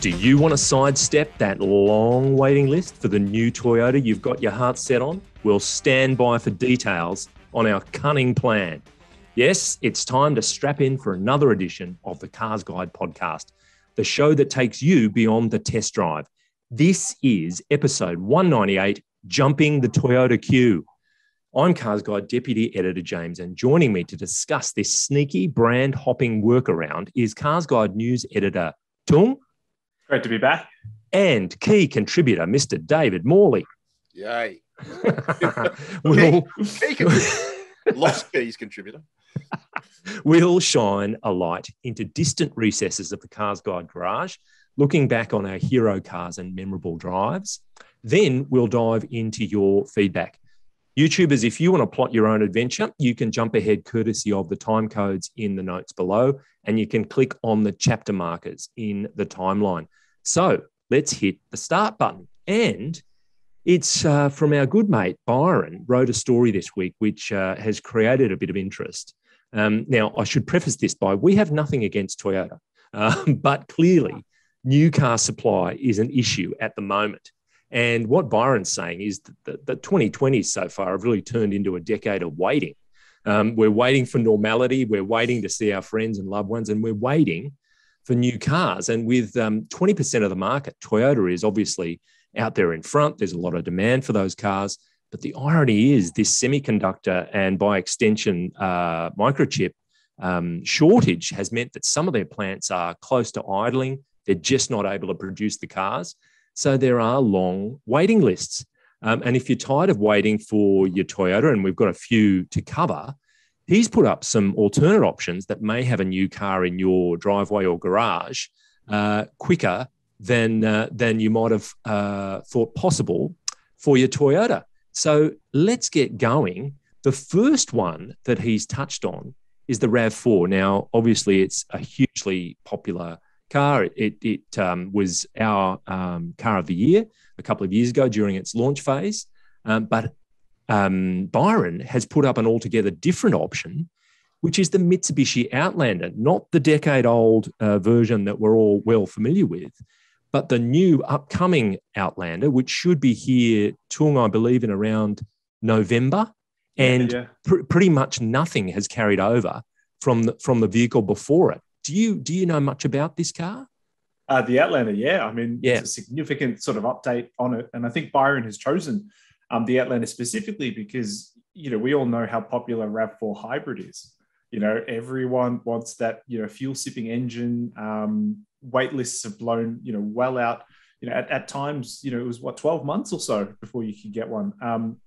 Do you want to sidestep that long waiting list for the new Toyota you've got your heart set on? We'll stand by for details on our cunning plan. Yes, it's time to strap in for another edition of the Cars Guide podcast, the show that takes you beyond the test drive. This is episode 198 Jumping the Toyota Queue. I'm Cars Guide Deputy Editor James, and joining me to discuss this sneaky brand hopping workaround is Cars Guide News Editor Tung Great to be back. and key contributor Mr. David Morley. Yay. we'll, Key contributor. Lost keys contributor. we'll shine a light into distant recesses of the Cars Guide garage, looking back on our hero cars and memorable drives. Then we'll dive into your feedback. YouTubers, if you want to plot your own adventure, you can jump ahead courtesy of the time codes in the notes below, and you can click on the chapter markers in the timeline. So let's hit the start button. And it's uh, from our good mate Byron, wrote a story this week which uh, has created a bit of interest. Um, now, I should preface this by we have nothing against Toyota, um, but clearly, new car supply is an issue at the moment. And what Byron's saying is that the, the 2020s so far have really turned into a decade of waiting. Um, we're waiting for normality. We're waiting to see our friends and loved ones, and we're waiting for new cars. And with um, 20% of the market, Toyota is obviously out there in front. There's a lot of demand for those cars. But the irony is, this semiconductor and by extension, uh, microchip um, shortage has meant that some of their plants are close to idling. They're just not able to produce the cars. So there are long waiting lists. Um, and if you're tired of waiting for your Toyota, and we've got a few to cover, he's put up some alternate options that may have a new car in your driveway or garage uh, quicker than uh, than you might have uh, thought possible for your Toyota. So let's get going. The first one that he's touched on is the Rav4. Now, obviously, it's a hugely popular car. It, it, um, was our um, car of the year a couple of years ago during its launch phase. Um, but um, Byron has put up an altogether different option, which is the Mitsubishi Outlander, not the decade old uh, version that we're all well familiar with, but the new upcoming Outlander, which should be here, Tung, I believe, in around November. And Yeah. pr- pretty much nothing has carried over from the, from the vehicle before it. Do you do you know much about this car? Uh, the Outlander, yeah. I mean, Yeah. it's a significant sort of update on it. And I think Byron has chosen um, the Outlander specifically because, you know, we all know how popular RAV4 hybrid is. You know, everyone wants that, you know, fuel sipping engine. Um, wait lists have blown, you know, well out. You know, at, at times, you know, it was what, 12 months or so before you could get one. Um,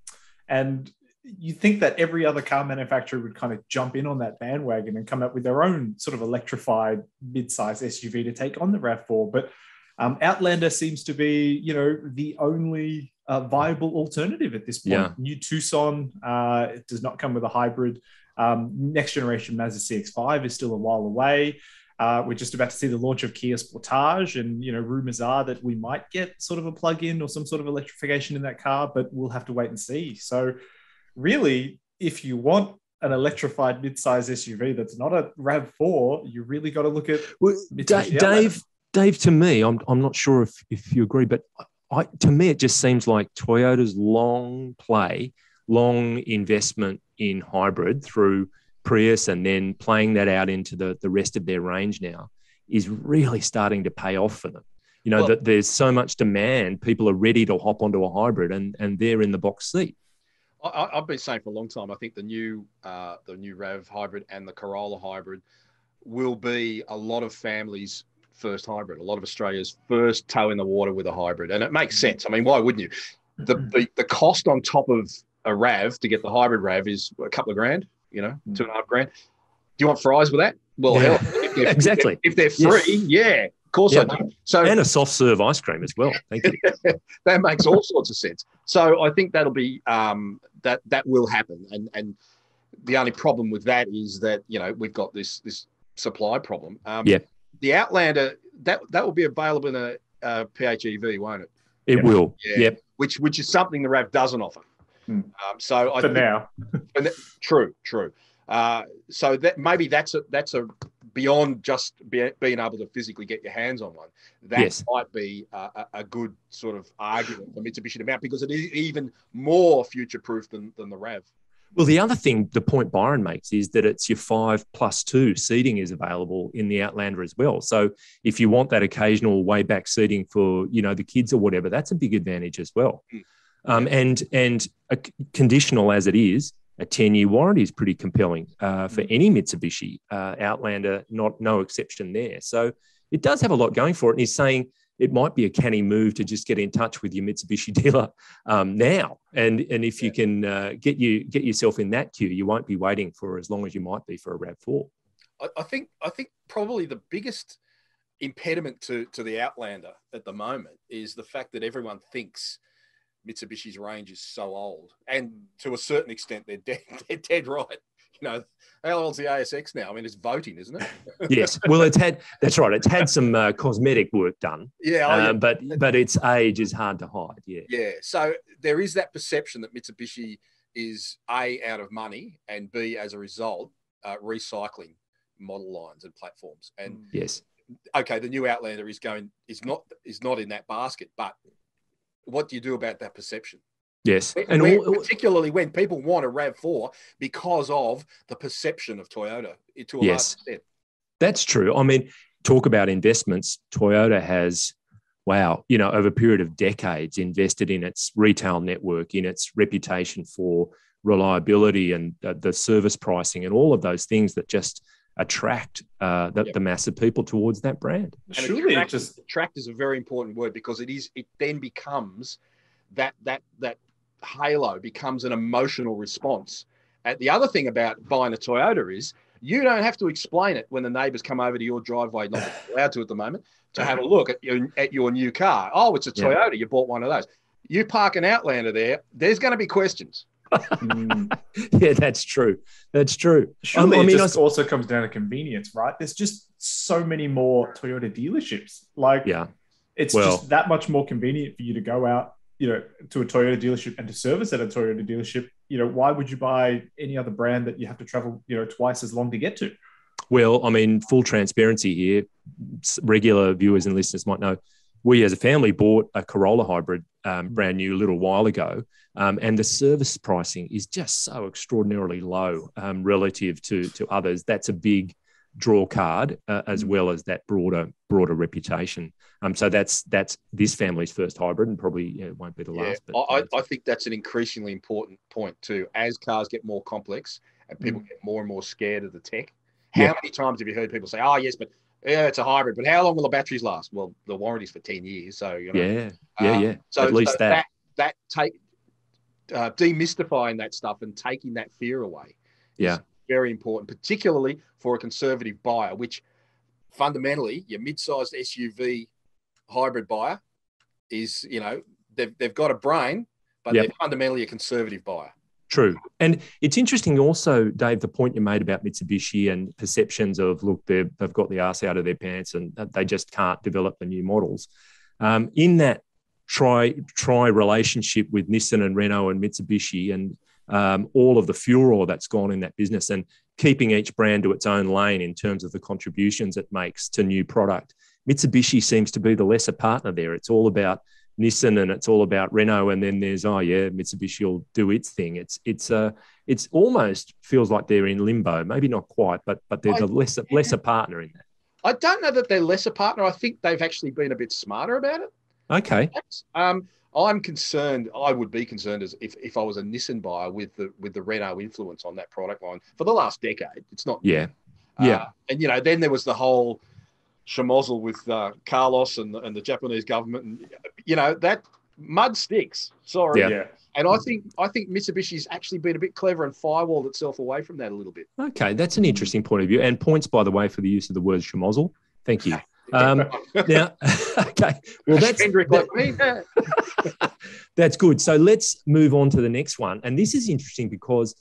and you think that every other car manufacturer would kind of jump in on that bandwagon and come up with their own sort of electrified mid-size SUV to take on the RAV4. But um, Outlander seems to be, you know, the only uh, viable alternative at this point. Yeah. New Tucson uh, it does not come with a hybrid. Um, next generation Mazda CX-5 is still a while away. Uh, we're just about to see the launch of Kia Sportage, and you know, rumors are that we might get sort of a plug-in or some sort of electrification in that car, but we'll have to wait and see. So, really, if you want an electrified mid-size SUV that's not a Rav4, you really got to look at Well, Mitsubishi Da- Dave, Dave, to me, I'm, I'm not sure if, if you agree, but I, to me, it just seems like Toyota's long play, long investment in hybrid through Prius and then playing that out into the, the rest of their range now is really starting to pay off for them. You know, Well- that there's so much demand, people are ready to hop onto a hybrid and, and they're in the box seat. I- I've been saying for a long time. I think the new uh, the new Rav hybrid and the Corolla hybrid will be a lot of families' first hybrid. A lot of Australia's first toe in the water with a hybrid, and it makes sense. I mean, why wouldn't you? The the, the cost on top of a Rav to get the hybrid Rav is a couple of grand. You know, two and a half grand. Do you want fries with that? Well, Yeah. hell, if Exactly. If they're Yes. free, yeah, of course Yeah. I do. So And a soft serve ice cream as well. Thank you. that makes all sorts of sense. So I think that'll be um, that that will happen, and and the only problem with that is that you know we've got this this supply problem. Um, Yeah. The Outlander that that will be available in a, a PHEV, won't it? It Yeah. will. Yeah. Yep. Which which is something the Rav doesn't offer. Hmm. Um, so I for think, now. and that- true, true. Uh, so that maybe that's a that's a beyond just be, being able to physically get your hands on one, that Yes. might be a, a- good sort of argument for Mitsubishi to mount because it is even more future proof than, than the RAV. Well, the other thing, the point Byron makes is that it's your five plus two seating is available in the Outlander as well. So if you want that occasional way back seating for you know the kids or whatever, that's a big advantage as well. Mm. Um, and and conditional as it is, a ten year warranty is pretty compelling uh, for any Mitsubishi uh, Outlander. Not no exception there. So it does have a lot going for it. And he's saying it might be a canny move to just get in touch with your Mitsubishi dealer um, now, and and if you can uh, get you get yourself in that queue, you won't be waiting for as long as you might be for a Rav Four. I, I think I think probably the biggest impediment to to the Outlander at the moment is the fact that everyone thinks Mitsubishi's range is so old, and to a certain extent, they're dead. They're dead right. You know, how old's the ASX now? I mean, it's voting, isn't it? Yes, well, it's had that's right. It's had some uh, cosmetic work done, Yeah, oh, yeah. um, but but its age is hard to hide. Yeah, Yeah. So there is that perception that Mitsubishi is A, out of money, and B, as a result, uh, recycling model lines and platforms. And yes, okay, the new Outlander is going is not is not in that basket, but what do you do about that perception? yes, And and all, particularly when people want a Rav Four because of the perception of Toyota eh, to a Yes. large extent. That's true. I mean, talk about investments. Toyota has, wow, you know, over a period of decades, invested in its retail network, in its reputation for reliability and the service pricing, and all of those things that just attract uh, the, Yeah. the mass of people towards that brand. And Surely attract, just attract is a very important word because it is it then becomes that that that halo becomes an emotional response. And the other thing about buying a Toyota is you don't have to explain it when the neighbors come over to your driveway, not allowed to at the moment, to have a look at your at your new car. Oh, it's a Yeah. Toyota. You bought one of those. You park an Outlander there. There's going to be questions. Mm, yeah, that's true. That's true. surely I it mean, just I- also comes down to convenience, right? There's just so many more Toyota dealerships. Like Yeah, it's Well- just that much more convenient for you to go out, you know, to a Toyota dealership and to service at a Toyota dealership. You know, why would you buy any other brand that you have to travel, you know, twice as long to get to? Well, I mean, full transparency here. Regular viewers and listeners might know we as a family bought a Corolla hybrid um, brand new a little while ago. Um, and the service pricing is just so extraordinarily low um, relative to, to others. That's a big draw card, uh, as Mm. well as that broader broader reputation. Um, so that's that's this family's first hybrid, and probably you know, it won't be the Yeah, last. But I, I think that's an increasingly important point too. As cars get more complex and people get more and more scared of the tech, how Yeah. many times have you heard people say, "Oh, yes, but yeah, it's a hybrid, but how long will the batteries last?" Well, the warranty's for ten years, so you know. yeah, yeah, Um, yeah. So At least so that. that that take uh, demystifying that stuff and taking that fear away. is Yeah. very important, particularly for a conservative buyer, which fundamentally your mid-sized SUV hybrid buyer is, you know, they've they've got a brain, but Yep. they're fundamentally a conservative buyer. True. And it's interesting also, Dave, the point you made about Mitsubishi and perceptions of, look, they've, got the ass out of their pants and they just can't develop the new models. Um, in that try, try relationship with Nissan and Renault and Mitsubishi and um, all of the furor that's gone in that business and keeping each brand to its own lane in terms of the contributions it makes to new product. Mitsubishi seems to be the lesser partner there. It's all about Nissan and it's all about Renault, and then there's oh yeah, Mitsubishi will do its thing. It's it's uh it's almost feels like they're in limbo. Maybe not quite, but but they're the lesser lesser partner in that. I don't know that they're lesser partner. I think they've actually been a bit smarter about it. Okay, Um, I'm concerned. I would be concerned as if, if I was a Nissan buyer with the with the Renault influence on that product line for the last decade. It's not yeah, Uh, Yeah. and you know, then there was the whole schmozzle with uh, Carlos and the, and the Japanese government, and you know that mud sticks. Sorry, Yeah. Yeah. and I think I think Mitsubishi's actually been a bit clever and firewalled itself away from that a little bit. okay. That's an interesting point of view. And points by the way for the use of the word schmozzle. Thank you. Um, now, okay. Well, that's Hendrick that- like me. That's good. So let's move on to the next one. And this is interesting because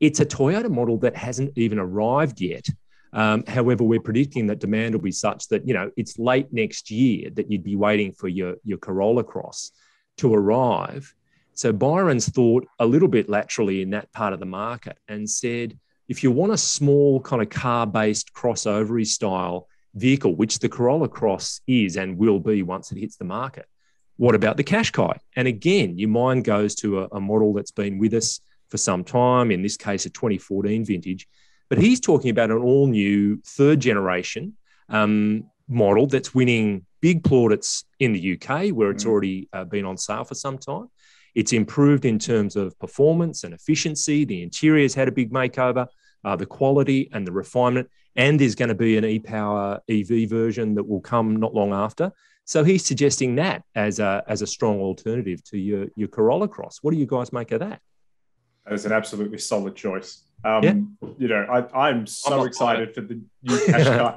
it's a Toyota model that hasn't even arrived yet. Um, however, we're predicting that demand will be such that you know it's late next year that you'd be waiting for your your Corolla Cross to arrive. So Byron's thought a little bit laterally in that part of the market and said, if you want a small kind of car-based crossover style vehicle, which the Corolla Cross is and will be once it hits the market, what about the Qashqai? And again, your mind goes to a, a model that's been with us for some time. In this case, a 2014 vintage, but he's talking about an all-new third generation um, model that's winning big plaudits in the UK, where it's mm. already uh, been on sale for some time. It's improved in terms of performance and efficiency. The interior's had a big makeover, uh, the quality and the refinement. And there's going to be an e power EV version that will come not long after. So he's suggesting that as a, as a strong alternative to your, your Corolla Cross. What do you guys make of that? That is an absolutely solid choice. Um, yeah. You know, I, I'm so excited for the new cash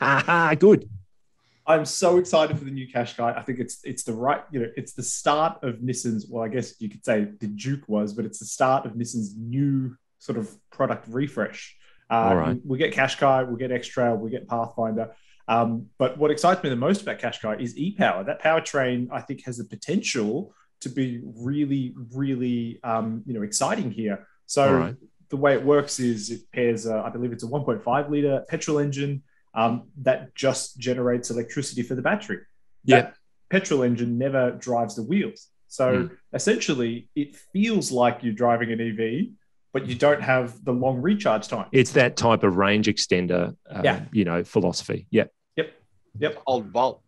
guy. Good. I'm so excited for the new Qashqai. I think it's it's the right, you know, it's the start of Nissan's. Well, I guess you could say the Juke was, but it's the start of Nissan's new sort of product refresh. Uh, All right. We get Qashqai, we'll get X-Trail, we get Pathfinder. Um, but what excites me the most about Qashqai is e-power. That powertrain, I think, has the potential to be really, really, um, you know, exciting here. So right. The way it works is it pairs, uh, I believe it's a 1.5 liter petrol engine um, that just generates electricity for the battery. Yeah. That petrol engine never drives the wheels. So mm. essentially, it feels like you're driving an EV, but you don't have the long recharge time. It's that type of range extender, uh, yeah. you know, philosophy. Yeah. Yep. Yep. Old Volt.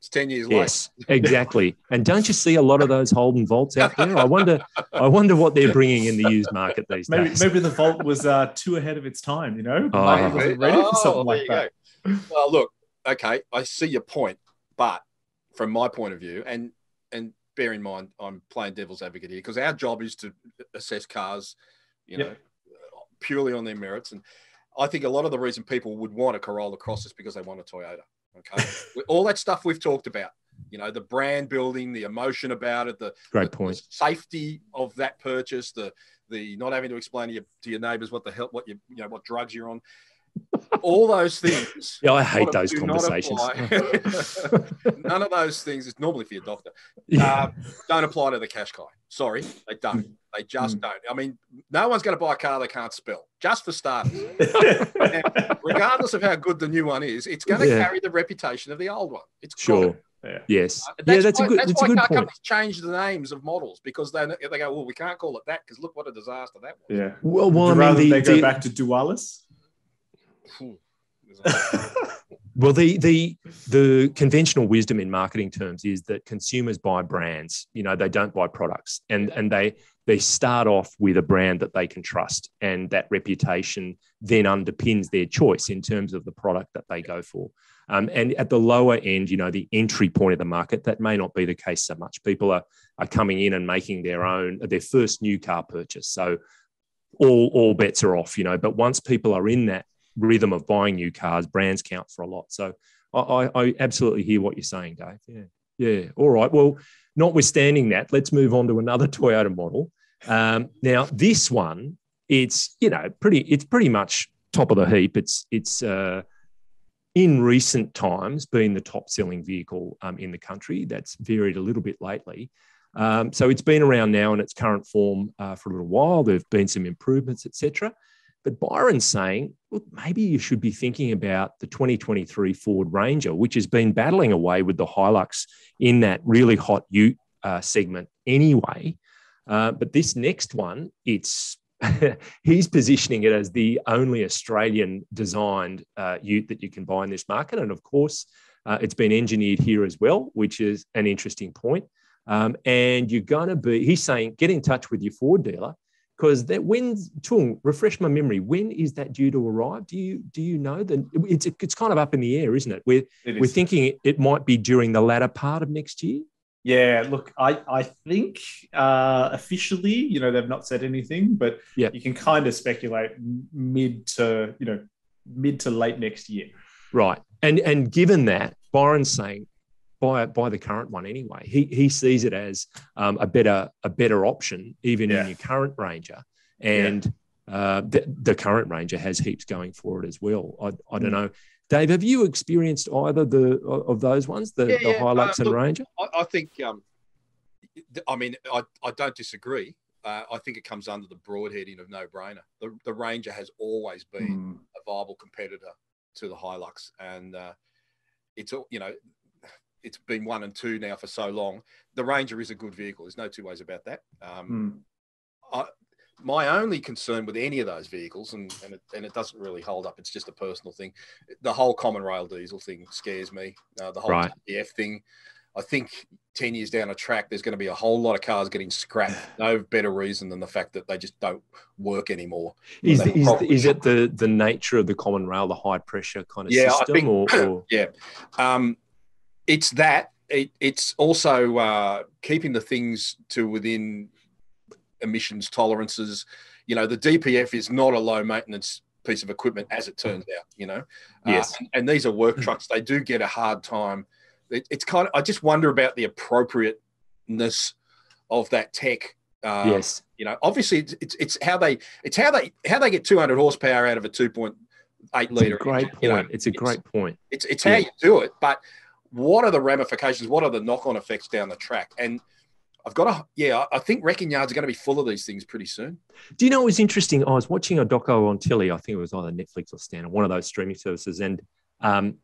It's 10 years yes, late. exactly. And don't you see a lot of those Holden Volts out there? I wonder I wonder what they're bringing in the used market these maybe, days. Maybe the Volt was uh, too ahead of its time, you know? Oh, yeah. wasn't ready oh, for something like that. Go. Well, look, okay, I see your point, but from my point of view, and and bear in mind, I'm playing devil's advocate here because our job is to assess cars, you know, yep. purely on their merits. And I think a lot of the reason people would want a Corolla Cross is because they want a Toyota. Okay, all that stuff we've talked about. You know, the brand building, the emotion about it, the great the, point, the safety of that purchase, the the not having to explain to your to your neighbours what the hell, what you you know, what drugs you're on. All those things. yeah, I hate those conversations. None of those things is normally for your doctor. Uh, don't apply to the Qashqai. Sorry, they don't. They just mm. don't. I mean, no one's going to buy a car they can't spell, just for starters. regardless of how good the new one is, it's going to yeah. carry the reputation of the old one. It's sure. Yeah. Yes. Uh, yeah, that's why, a good. That's, that's why a good car point. companies change the names of models because they they go, well, we can't call it that because look what a disaster that was. Yeah. Well, well I mean, rather the, they go the, back to Dualis. Well, the the the conventional wisdom in marketing terms is that consumers buy brands. You know, they don't buy products, and and they they start off with a brand that they can trust, and that reputation then underpins their choice in terms of the product that they go for. Um, and at the lower end, you know, the entry point of the market, that may not be the case so much. People are are coming in and making their own their first new car purchase, so all all bets are off. You know, but once people are in that rhythm of buying new cars, brands count for a lot. So I, I absolutely hear what you're saying, Dave. Yeah. Yeah. All right. Well, notwithstanding that, let's move on to another Toyota model. Um, now, this one, it's you know pretty. It's pretty much top of the heap. It's it's uh, in recent times been the top selling vehicle um, in the country. That's varied a little bit lately. Um, so it's been around now in its current form uh, for a little while. There have been some improvements, etc. But Byron's saying, look, maybe you should be thinking about the 2023 Ford Ranger, which has been battling away with the Hilux in that really hot ute uh, segment anyway. Uh, but this next one, it's he's positioning it as the only Australian designed uh, ute that you can buy in this market. And of course, uh, it's been engineered here as well, which is an interesting point. Um, and you're going to be, he's saying, get in touch with your Ford dealer because that when Tung, refresh my memory, when is that due to arrive? Do you do you know that it's it's kind of up in the air, isn't it? We're it we're thinking it might be during the latter part of next year. Yeah, look, I I think uh, officially, you know, they've not said anything, but yeah. you can kind of speculate mid to you know mid to late next year. Right, and and given that Byron's saying buy buy the current one anyway. He he sees it as um, a better a better option even yeah. in your current Ranger, and yeah. uh, the, the, current Ranger has heaps going for it as well. I, I don't mm. know. Dave, have you experienced either the of those ones, the, yeah, the Hilux uh, and look, Ranger? I, I think, um, I mean, I, I don't disagree. uh, I think it comes under the broad heading of no brainer. The, the Ranger has always been Mm. a viable competitor to the Hilux, and uh, it's all you know. It's been one and two now for so long. The Ranger is a good vehicle. There's no two ways about that. Um, Mm. my only concern with any of those vehicles, and and it, and it doesn't really hold up. It's just a personal thing. The whole common rail diesel thing scares me. Uh, the whole Right. DPF thing. I think ten years down the track, there's going to be a whole lot of cars getting scrapped. No better reason than the fact that they just don't work anymore. Is, they is, probably is it the, the nature of the common rail, the high pressure kind of Yeah, I system? think- or, or Yeah, um, it's that. It, it's also uh, keeping the things to within emissions tolerances. You know, the DPF is not a low maintenance piece of equipment, as it turns out. You know, Uh, Yes. and, and these are work trucks. They do get a hard time. It, it's kind of. I just wonder about the appropriateness of that tech. Uh, yes, You know, obviously, it's, it's it's how they it's how they how they get 200 horsepower out of a 2.8 it's a liter. great engine, you know. point. it's a great point. It's it's Yeah. how you do it, but what are the ramifications? What are the knock-on effects down the track? And I've got a yeah, I- think wrecking yards are going to be full of these things pretty soon. Do you know it was interesting? I was watching a doco on telly. I think it was either Netflix or Stan, or one of those streaming services, and um,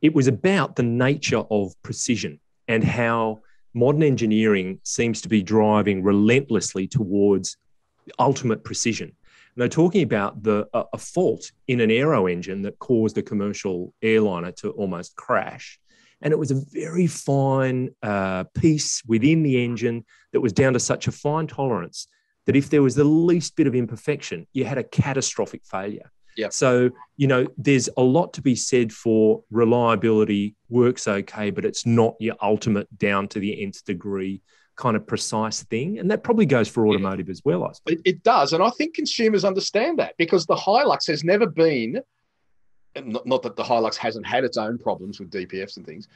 it was about the nature of precision and how modern engineering seems to be driving relentlessly towards ultimate precision. And they're talking about the a, a fault in an aero engine that caused a commercial airliner to almost crash. And it was a very fine uh, piece within the engine that was down to such a fine tolerance that if there was the least bit of imperfection, you had a catastrophic failure. Yep. So, you know, there's a lot to be said for reliability, works okay, but it's not your ultimate down to the nth degree kind of precise thing. And that probably goes for Yeah. automotive as well, I suppose. It, it does, and I think consumers understand that because the Hilux has never been, not, not that the Hilux hasn't had its own problems with DPFs and things,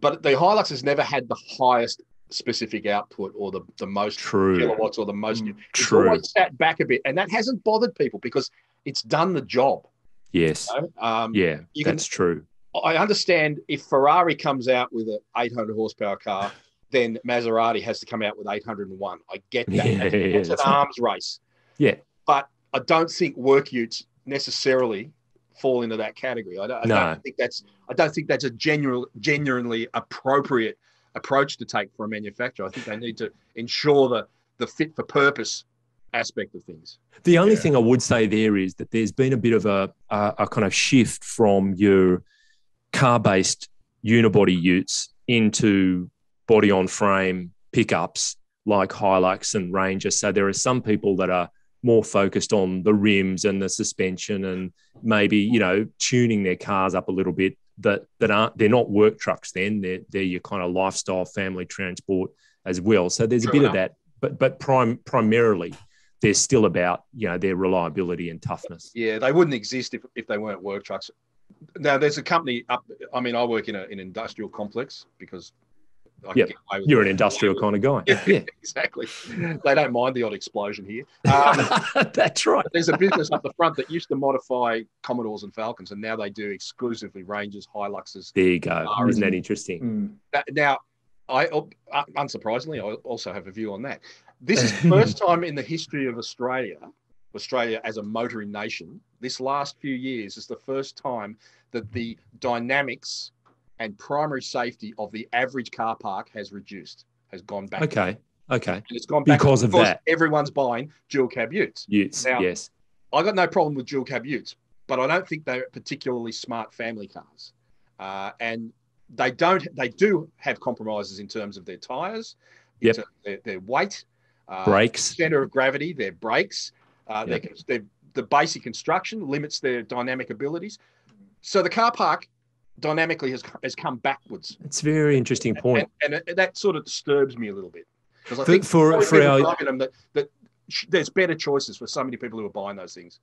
but the Hilux has never had the highest specific output or the, the most True. kilowatts or the most. Mm, It's True. always sat back a bit, and that hasn't bothered people because it's done the job. Yes. you know? Um, Yeah, you can- that's true. I understand if Ferrari comes out with an 800 horsepower car, then Maserati has to come out with 801. I get that. Yeah, That's- yeah, it's that's an right. arms race. Yeah. But I don't think work utes necessarily fall into that category. I don't, I No. don't think that's I don't think that's a genuine, genuinely appropriate approach to take for a manufacturer. I think they need to ensure the the fit for purpose aspect of things. The only Yeah. thing I would say there is that there's been a bit of a, a, a kind of shift from your car based unibody utes into body on frame pickups like Hilux and Ranger. So there are some people that are more focused on the rims and the suspension and maybe, you know, tuning their cars up a little bit that, that aren't, they're not work trucks then, they're, they're your kind of lifestyle family transport as well. So there's a bit of that, but, but prime, primarily they're still about you know their reliability and toughness. Yeah, they wouldn't exist if, if they weren't work trucks. Now, there's a company up. I mean, I work in a, an industrial complex because I Yep. get away with You're an industrial kind of guy. Yeah, Yeah, exactly. They don't mind the odd explosion here. Um, that's right. there's a business up the front that used to modify Commodores and Falcons, and now they do exclusively Rangers, Hiluxes. There you go. Isn't that interesting? Mm. That- Now, I uh, unsurprisingly, I also have a view on that. This is the first time in the history of Australia, Australia as a motoring nation, this last few years is the first time that the dynamics and primary safety of the average car park has reduced, has gone back. Okay. Okay. And it's gone back Because of that. everyone's buying dual cab utes. Utes. Now- yes. I got no problem with dual cab utes, but I don't think they're particularly smart family cars. Uh, and they don't. They do have compromises in terms of their tires, Yep. their, their weight, uh, Brakes. center of gravity, their brakes, uh, their, their, the basic construction limits their dynamic abilities. So the car park dynamically has has come backwards, It's a very interesting point. and, and it, that sort of disturbs me a little bit because I For- think for- for our- that, that sh- there's better choices for so many people who are buying those things.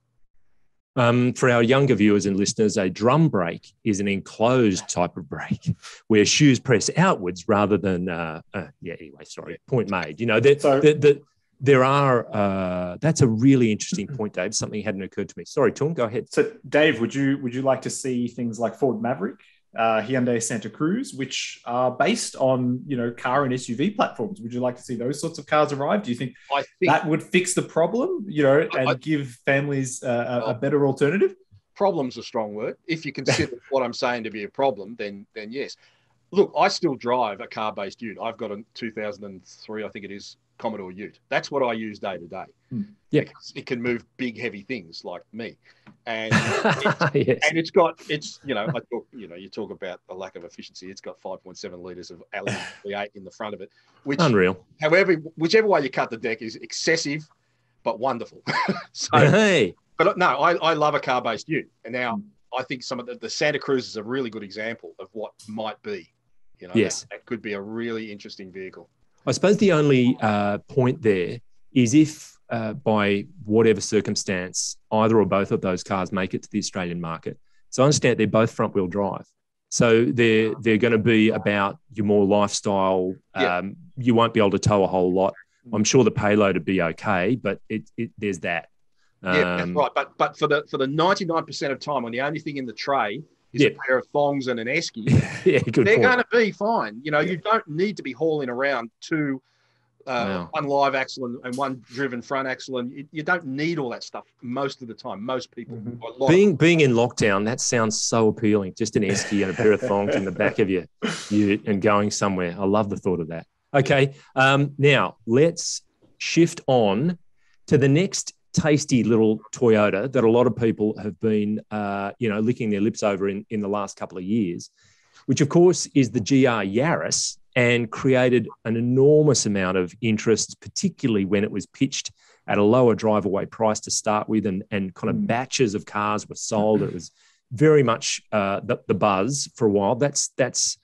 Um, for our younger viewers and listeners, a drum brake is an enclosed type of brake where shoes press outwards rather than. Uh, uh, yeah. Anyway, sorry. Point made. You know that So- that that there are. Uh, that's a really interesting point, Dave. Something hadn't occurred to me. Sorry, Tom. Go ahead. So, Dave, would you would you like to see things like Ford Maverick uh, Hyundai Santa Cruz, which are based on you know car and SUV platforms. Would you like to see those sorts of cars arrive? Do you think, I think that would fix the problem? You know, and I- give families uh, a, a better alternative. problem's a strong word. If you consider what I'm saying to be a problem, then then yes. Look, I still drive a car-based Ute. I've got a 2003, I think it is, Commodore Ute. That's what I use day to day. Hmm. Yeah. Because It can move big, heavy things like me, and yes. and it's got it's you know I talk you know you talk about the lack of efficiency. It's got 5.7 liters of aluminium V8 in the front of it, which Unreal. however whichever way you cut the deck is excessive, but wonderful. so Hey. but no, I, I love a car based ute. And now I think some of the, the Santa Cruz is a really good example of what might be. You know, Yes. that, that could be a really interesting vehicle. I suppose the only uh, point there is if, uh, by whatever circumstance, either or both of those cars make it to the Australian market. So I understand they're both front wheel drive. So they're they're going to be about your more lifestyle. Yeah. Um, you won't be able to tow a whole lot. I'm sure the payload would be okay, but it, it there's that. Yeah, that's Um, right. But but for the for the ninety nine percent of time when the only thing in the tray is Yeah. a pair of thongs and an esky, yeah, good they're going to be fine. You know, you don't need to be hauling around two. Uh, Wow. One live axle and, and one driven front axle, and you, you don't need all that stuff most of the time. Most people, Mhm. a lot of Being being in lockdown, that sounds so appealing. Just an esky and a pair of thongs in the back of your ute and going somewhere. I love the thought of that. Okay, um, now let's shift on to the next tasty little Toyota that a lot of people have been, uh, you know, licking their lips over in in the last couple of years, which of course is the GR Yaris, and created an enormous amount of interest, particularly when it was pitched at a lower drive away price to start with, and, and kind of Mm. batches of cars were sold. It was very much uh, the, the buzz for a while. That's that's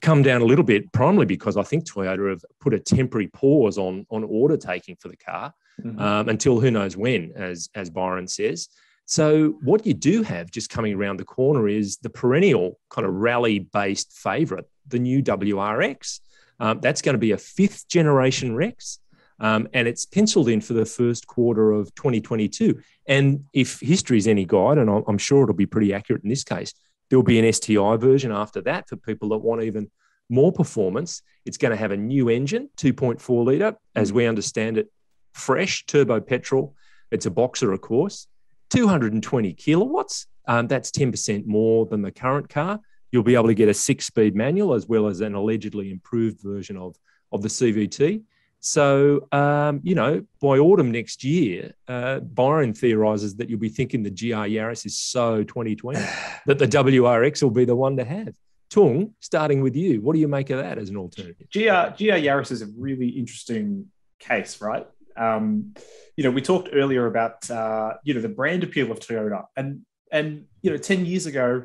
come down a little bit, primarily because I think Toyota have put a temporary pause on on order taking for the car Mhm. um, until who knows when, as as Byron says. So what you do have just coming around the corner is the perennial kind of rally based favourite, the new WRX. Um, that's going to be a fifth generation Rex. Um, and it's penciled in for the first quarter of 2022. And if history is any guide, and I'm I'm sure it'll be pretty accurate in this case, there'll be an STI version after that for people that want even more performance. It's going to have a new engine, 2.4 litre, as we understand it, fresh turbo petrol. It's a boxer, of course, 220 kilowatts. Um, that's 10% more than the current car. You'll be able to get a six speed manual as well as an allegedly improved version of, of the CVT. So, um, you know, by autumn next year, uh, Byron theorizes that you'll be thinking the GR Yaris is so 2020 that the WRX will be the one to have. Tung, starting with you, what do you make of that as an alternative? GR, GR Yaris is a really interesting case, right? Um, you know, we talked earlier about uh, you know the brand appeal of Toyota, and and you know, ten years ago,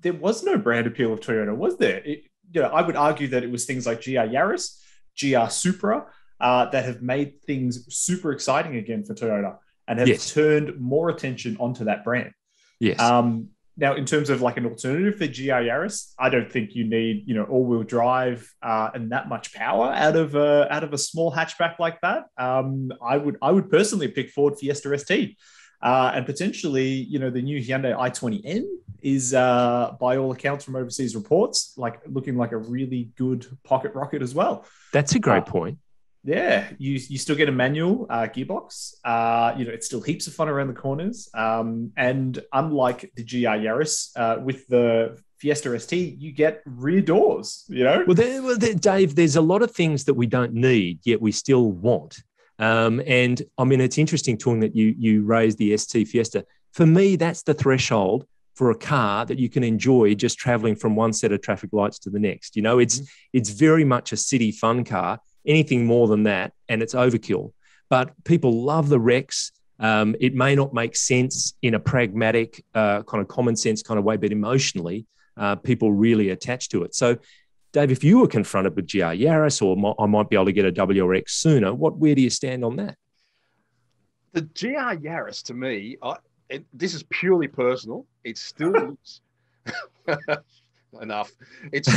there was no brand appeal of Toyota, was there? It, you know, I would argue that it was things like GR Yaris, GR Supra uh, that have made things super exciting again for Toyota and have Yes. turned more attention onto that brand. Yes. Um, now, in terms of like an alternative for GR Yaris, I don't think you need you know all-wheel drive uh, and that much power out of a out of a small hatchback like that. Um, I would I would personally pick Ford Fiesta ST, uh, and potentially you know the new Hyundai i20N is uh, by all accounts from overseas reports like looking like a really good pocket rocket as well. That's a great uh, point. Yeah, you you still get a manual uh, gearbox. Uh, you know, it's still heaps of fun around the corners. Um, and unlike the GR Yaris, uh, with the Fiesta ST, you get rear doors. You know, Well, there, well there, Dave, there's a lot of things that we don't need, yet we still want. Um, and I mean, it's interesting, Tung, that you you raised the ST Fiesta. For me, that's the threshold for a car that you can enjoy just traveling from one set of traffic lights to the next. You know, it's it's very much a city fun car. Anything more than that, and it's overkill. But people love the Rex. Um, it may not make sense in a pragmatic, uh, kind of common sense kind of way, but emotionally, uh, people really attach to it. So Dave, if you were confronted with GR Yaris, or I might be able to get a WRX sooner, what where do you stand on that? the GR Yaris to me, I, it, this is purely personal. It still looks enough. It's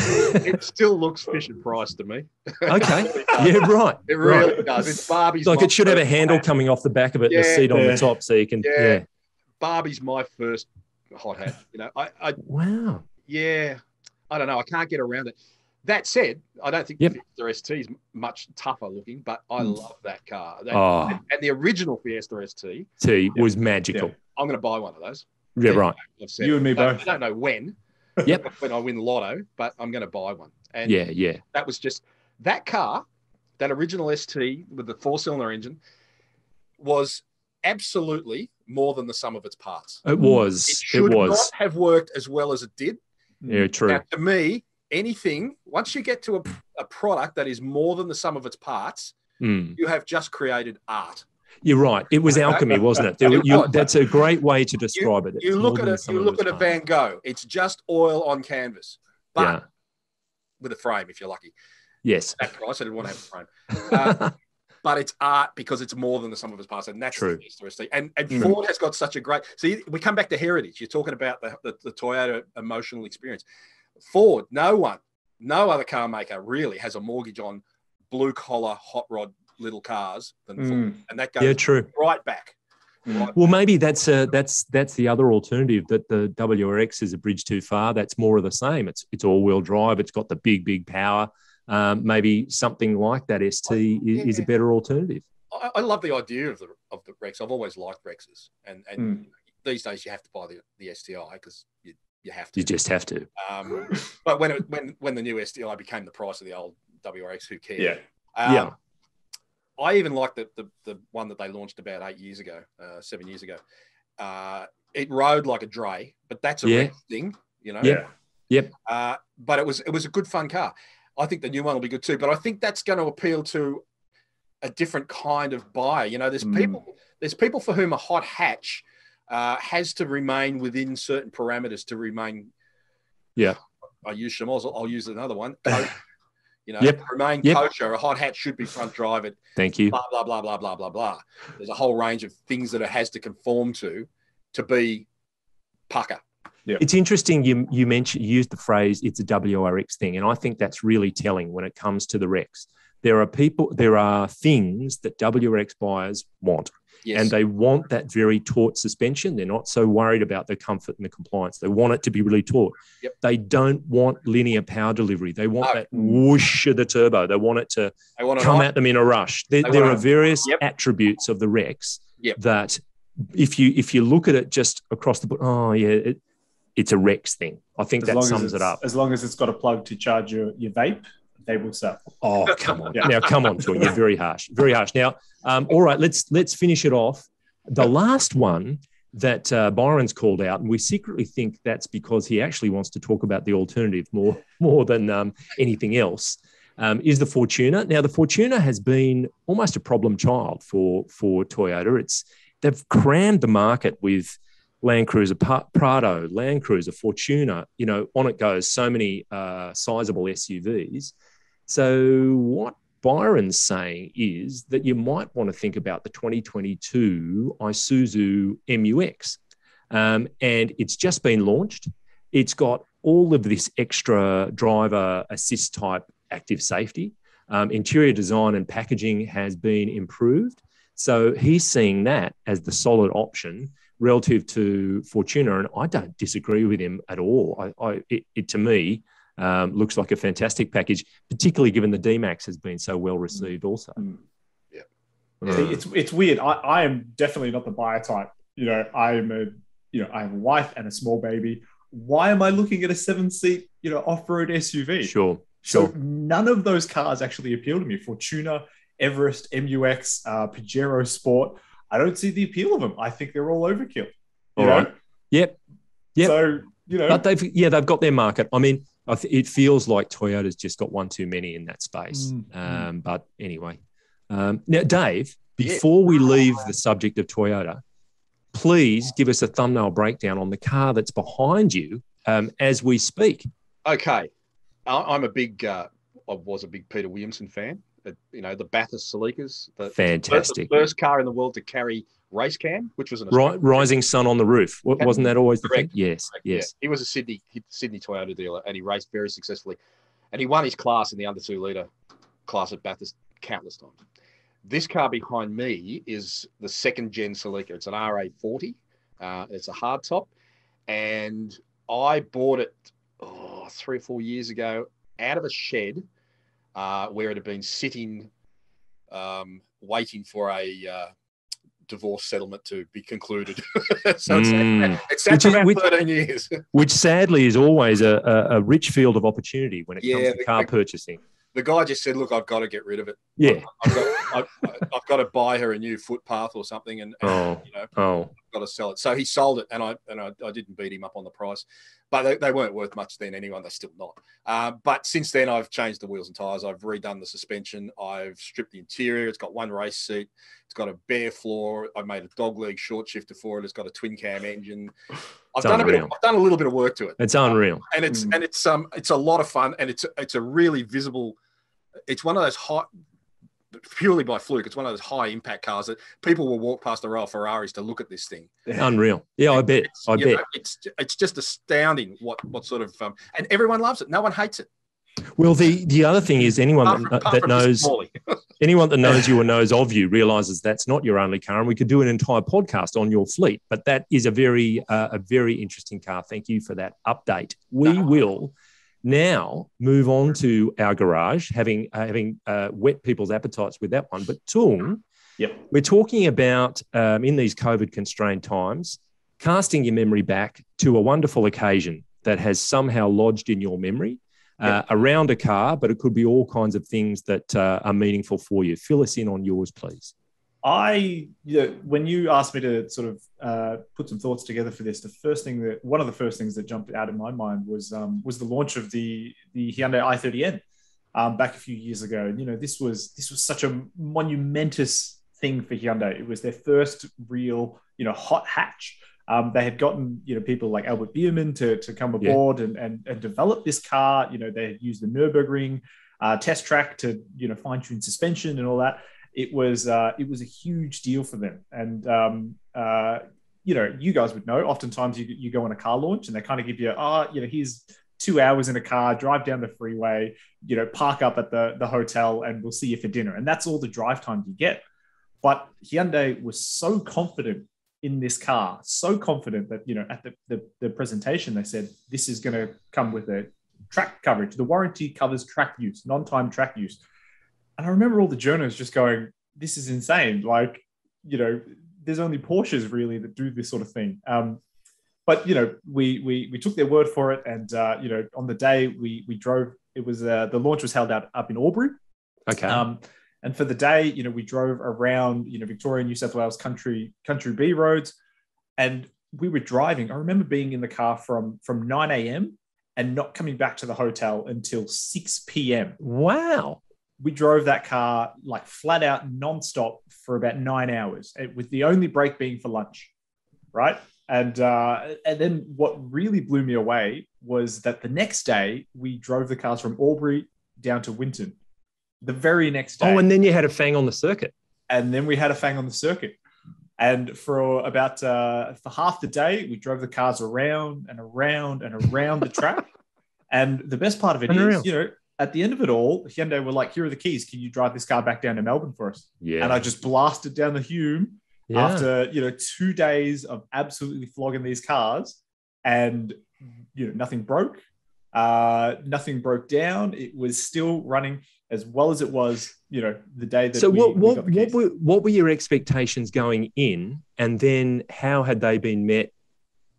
it still looks Fisher Price to me. Okay, yeah, right. It really right. does. It's Barbie's. Like it should have a first- handle coming off the back of it, and a Yeah. seat on the top, so you can. Yeah. Yeah. Barbie's my first hot hat. You know, I, I Wow. yeah. I don't know. I can't get around it. That said, I don't think Yep. the Fiesta ST is much tougher looking, but I Mm. love that car. That- Oh. and, and the original Fiesta ST, T was magical. I'm going to buy one of those. Yeah, right. I've said You it. and me both. I don't know when. Yep. when I win Lotto, but I'm going to buy one. And Yeah, yeah. that was just that car, that original ST with the four cylinder engine, was absolutely more than the sum of its parts. It was. It It, should was. not have worked as well as it did. Yeah, true. Now, to me, anything once you get to a, a product that is more than the sum of its parts, Mm. you have just created art. You're right. It was alchemy, wasn't it? There, you, that's a great way to describe it. You look at some You look at a. Van Gogh. It's just oil on canvas, but Yeah. with a frame, if you're lucky. Yes. That price, I didn't want to have a frame. Uh, but it's art because it's more than the sum of its parts, and that's True. And and Mm. Ford has got such a great. See, we come back to heritage. You're talking about the, the the Toyota emotional experience. Ford, no one, no other car maker really has a mortgage on blue collar hot rod little cars than Ford, Mm. and that goes yeah, true. right back. Mm. Right Well, maybe that's uh, that's that's the other alternative that the WRX is a bridge too far. That's more of the same. It's it's all wheel drive. It's got the big big power. Um, maybe something like that ST is, is a better alternative. I, I love the idea of the of the Rex. I've always liked Rexes, and and Mm. these days you have to buy the, the STI because you, you have to. You just have to. Um, but when it, when when the new STI became the price of the old WRX, who cares? Yeah. Um, Yeah. I even like the, the the one that they launched about eight years ago, uh, seven years ago. Uh, it rode like a dray, but that's a Yeah. Thing, you know. Yeah. Uh, but it was it was a good fun car. I think the new one will be good too. But I think that's going to appeal to a different kind of buyer. You know, there's Mm. people there's people for whom a hot hatch uh, has to remain within certain parameters to remain. Yeah. I use Shamos. I'll use another one. Co- you know, Yep. remain Yep. kosher. A hot hatch should be front drive it. Thank you. Blah blah blah blah blah blah blah. There's a whole range of things that it has to conform to to be pucker. It's interesting you you mentioned you used the phrase it's a WRX thing, and I think that's really telling when it comes to the Rex. There are people, there are things that WRX buyers want, Yes. and they want that very taut suspension. They're not so worried about the comfort and the compliance. They want it to be really taut. Yep. They don't want linear power delivery. They want No. that whoosh of the turbo. They want it to want to come at them in a rush. There, there are various Yep. attributes of the Rex Yep. that if you if you look at it just across the board, oh yeah, it, it's a Rex thing. I think As that long as sums it up. As long as it's got a plug to charge your, your vape, they will sell. Oh come on, Yeah. now come on, Troy. You're very harsh, very harsh. Now, um, all right, let's let's finish it off. The last one that uh, Byron's called out, and we secretly think that's because he actually wants to talk about the alternative more more than um, anything else. Um, is the Fortuner now? The Fortuner has been almost a problem child for for Toyota. It's they've crammed the market with Land Cruiser Prado, Land Cruiser Fortuner. You know, on it goes. So many uh, sizable SUVs. So what Byron's saying is that you might want to think about the 2022 Isuzu MUX. Um, and it's just been launched. It's got all of this extra driver assist type active safety. Um, interior design and packaging has been improved. So he's seeing that as the solid option relative to Fortuner. And I don't disagree with him at all. I, I, it, it, to me, um, looks like a fantastic package, particularly given the DMAX has been so well received also. Mm. Yeah. See, it's it's weird. I, I am definitely not the buyer type. You know, I am a you know I have a wife and a small baby. Why am I looking at a seven seat you know off road SUV? Sure, So sure. none of those cars actually appeal to me. Fortuner, Everest, MUX, uh, Pajero Sport. I don't see the appeal of them. I think they're all overkill. You All know? right. Yep. Yep. So you know, But they've yeah they've got their market. I mean, I th- it feels like Toyota's just got one too many in that space. Mm, Um, but anyway, um, now Dave, Yeah. before we leave the subject of Toyota, please give us a thumbnail breakdown on the car that's behind you um, as we speak. Okay, I- I'm a big. Uh, I was a big Peter Williamson fan. You know the Bathurst Celica's, the first, the Fantastic. first car in the world to carry race cam, which was an Ri- rising sun on the roof. Wa- Wasn't that always the thing? Correct. Yes, Yeah, yes. he was a Sydney Sydney Toyota dealer, and he raced very successfully, and he won his class in the under two liter class at Bathurst countless times. This car behind me is the second gen Celica. It's an RA40. Uh, it's a hard top, and I bought it. Oh, three or four years ago out of a shed uh, where it had been sitting, um, waiting for a uh, divorce settlement to be concluded. so Mm. it's, it's Which which- 13 years. Which sadly is always a, a, a rich field of opportunity when it comes to car purchasing. The guy just said, "Look, I've got to get rid of it. Yeah. I've got, I've, I've got to buy her a new footpath or something, and, and, Oh. you know, Oh, I've got to sell it." So he sold it, and I and I, I didn't beat him up on the price, but they, they weren't worth much then anyway. They're still not. Uh, but since then, I've changed the wheels and tires. I've redone the suspension. I've stripped the interior. It's got one race seat. It's got a bare floor. I made a dog leg short shifter for it. It's got a twin cam engine. I've It's done a bit. Of. I've done a little bit of work to it it's unreal. and it's Mm. and it's um it's a lot of fun and it's it's a really visible it's one of those high purely by fluke it's one of those high impact cars that people will walk past the Royal Ferraris to look at this thing Unreal. Yeah, I bet. I bet. know, it's it's just astounding what what sort of um, and everyone loves it no one hates it Well, the the other thing is anyone that, that knows anyone that knows you or knows of you realizes that's not your only car, and we could do an entire podcast on your fleet. But that is a very uh, a very interesting car. Thank you for that update. We No. will now move on to our garage, having uh, having uh, whet people's appetites with that one. But Tung, Yep. we're talking about um, in these COVID constrained times, casting your memory back to a wonderful occasion that has somehow lodged in your memory uh, around a car, but it could be all kinds of things that uh, are meaningful for you. Fill us in on yours, please. I, you know, when you asked me to sort of uh, put some thoughts together for this, the first thing that one of the first things that jumped out in my mind was um, was the launch of the the Hyundai i30N um, back a few years ago. And you know, this was this was such a monumentous thing for Hyundai. It was their first real, you know, hot hatch. Um, they had gotten, you know, people like Albert Biermann to, to come Yeah. aboard and, and, and develop this car. You know, they had used the Nürburgring uh, test track to, you know, fine tune suspension and all that it was uh, it was a huge deal for them. And um, uh, you know, you guys would know. Oftentimes, you, you go on a car launch, and they kind of give you, ah, you know, here's two hours in a car, drive down the freeway, you know, park up at the the hotel, and we'll see you for dinner. And that's all the drive time you get. But Hyundai was so confident in this car, so confident that you know, at the the, the presentation, they said this is going to come with a track coverage. The warranty covers track use, non-time track use. And I remember all the journalists just going, "This is insane!" Like, you know, there's only Porsches really that do this sort of thing. Um, but you know, we we we took their word for it, and uh, you know, on the day we we drove. It was uh, the launch was held out up in Albury, Okay. um, and for the day, you know, we drove around, you know, Victoria, New South Wales country country B roads, and we were driving. I remember being in the car from from 9 a.m. and not coming back to the hotel until 6 p.m wow. we drove that car like flat out nonstop for about nine hours, eh, with the only break being for lunch, right? And uh, and then what really blew me away was that the next day we drove the cars from Albury down to Winton. The very next day, Oh, and then you had a fang on the circuit. and then we had a fang on the circuit. And for about uh, for half the day, we drove the cars around and around and around the track. And the best part of it is, Unreal. you know, at the end of it all, Hyundai were like, "Here are the keys. Can you drive this car back down to Melbourne for us?" Yeah. And I just blasted down the Hume yeah. after you know two days of absolutely flogging these cars, and you know nothing broke, uh, nothing broke down. It was still running as well as it was, you know, the day that. so we, what we what got the what keys. were what were your expectations going in, and then how had they been met,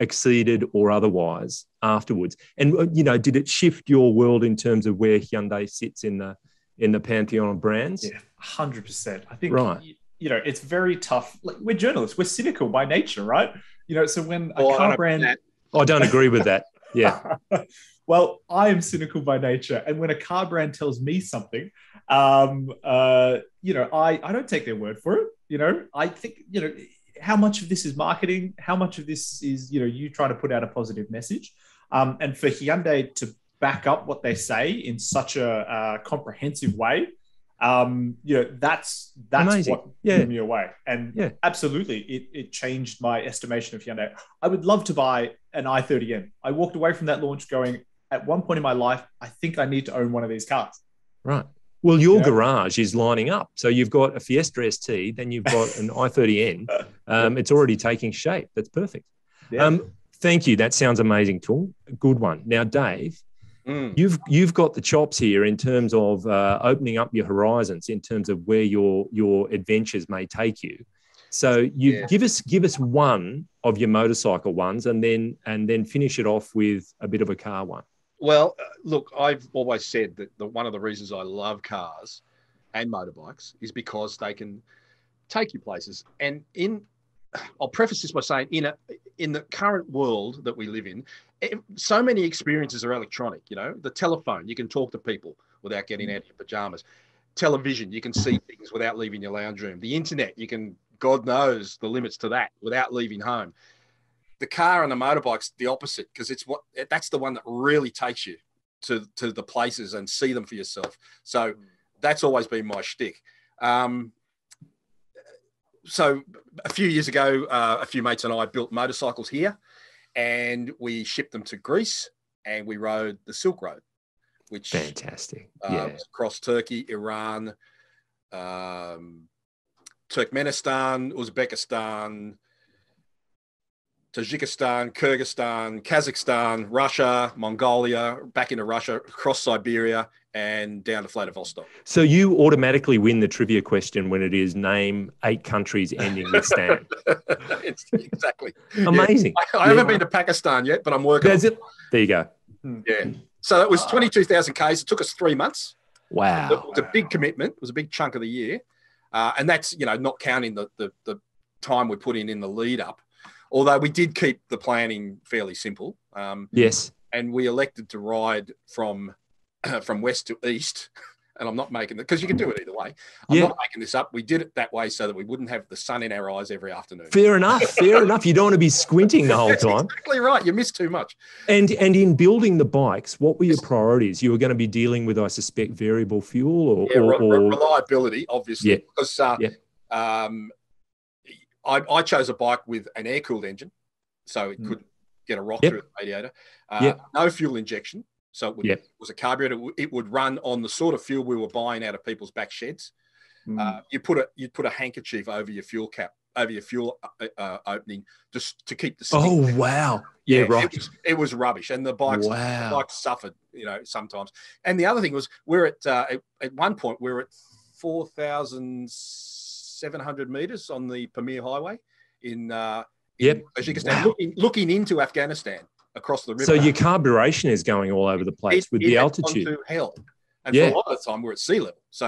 exceeded, or otherwise afterwards? And uh, you know, did it shift your world in terms of where Hyundai sits in the in the pantheon of brands? Yeah, hundred percent. I think Right. y- you know it's very tough. Like we're journalists, we're cynical by nature, right? You know, so when a Well, I car don't- brand, I don't agree with that. Yeah. well, I am cynical by nature, and when a car brand tells me something, um, uh, you know, I I don't take their word for it. You know, I think you know how much of this is marketing, how much of this is you know you trying to put out a positive message, um, and for Hyundai to back up what they say in such a uh, comprehensive way. Um, you know, that's that's Amazing. what Yeah. blew me away. And Yeah. absolutely, it, it changed my estimation of Hyundai. I would love to buy an i30N. I walked away from that launch going, at one point in my life, I think I need to own one of these cars. Right. Well, your Yeah. garage is lining up. So you've got a Fiesta ST, then you've got an i30N. Um, it's already taking shape. That's perfect. Yeah. Um, thank you. That sounds amazing, Tool. Good one. Now, Dave, Mm. you've you've got the chops here in terms of uh, opening up your horizons in terms of where your your adventures may take you. So you Yeah. give us give us one of your motorcycle ones, and then and then finish it off with a bit of a car one. Well, uh, look, I've always said that the, one of the reasons I love cars and motorbikes is because they can take you places. And in, I'll preface this by saying, in a in the current world that we live in, so many experiences are electronic. You know, the telephone, you can talk to people without getting out of your pajamas. Television, you can see things without leaving your lounge room. The internet, you can, God knows the limits to that without leaving home. The car and the motorbike's the opposite because it's what that's the one that really takes you to to the places and see them for yourself. So that's always been my shtick. Um, so a few years ago, uh, a few mates and I built motorcycles here, and we shipped them to Greece, and we rode the Silk Road, which Fantastic. uh, yeah. across Turkey, Iran, um, Turkmenistan, Uzbekistan, Tajikistan, Kyrgyzstan, Kazakhstan, Russia, Mongolia, back into Russia, across Siberia, and down to Vladivostok. So you automatically win the trivia question when it is name eight countries ending with Stan. It's- exactly. Amazing. I, I haven't been to Pakistan yet, but I'm working. That's on it. There you go. Yeah. So it was 22,000 Ks. It took us three months. Wow. It was a big commitment. It was a big chunk of the year. Uh, and that's, you know, not counting the, the, the time we put in in the lead up. Although we did keep the planning fairly simple. Um, Yes. and we elected to ride from from west to east. And I'm not making it because you can do it either way. I'm Yeah. not making this up. We did it that way so that we wouldn't have the sun in our eyes every afternoon. Fair enough. Fair enough. You don't want to be squinting the whole time. exactly right. You missed too much. And and in building the bikes, what were your priorities? You were going to be dealing with, I suspect, variable fuel or, Yeah, or, or reliability, obviously, Yeah. because uh, um, I, I chose a bike with an air cooled engine, so it Mm. could get a rock Yep. through the radiator. Uh, Yep. No fuel injection, so it, would, Yep. it was a carburetor. It would- It would run on the sort of fuel we were buying out of people's back sheds. Mm. Uh, you put a you put a handkerchief over your fuel cap over your fuel uh, uh, opening just to keep the oh wow, yeah, right, It was, it was rubbish, and the bikes wow, the bikes suffered, you know, sometimes. And the other thing was we're at uh, at, at one point we we're at four thousand seven hundred meters on the Pamir Highway in uh, in Yep. Tajikistan, Wow. looking looking into Afghanistan across the river. So your carburation is going all over the place It- with it the altitude. gone to hell, and Yeah. for a lot of the time we're at sea level. So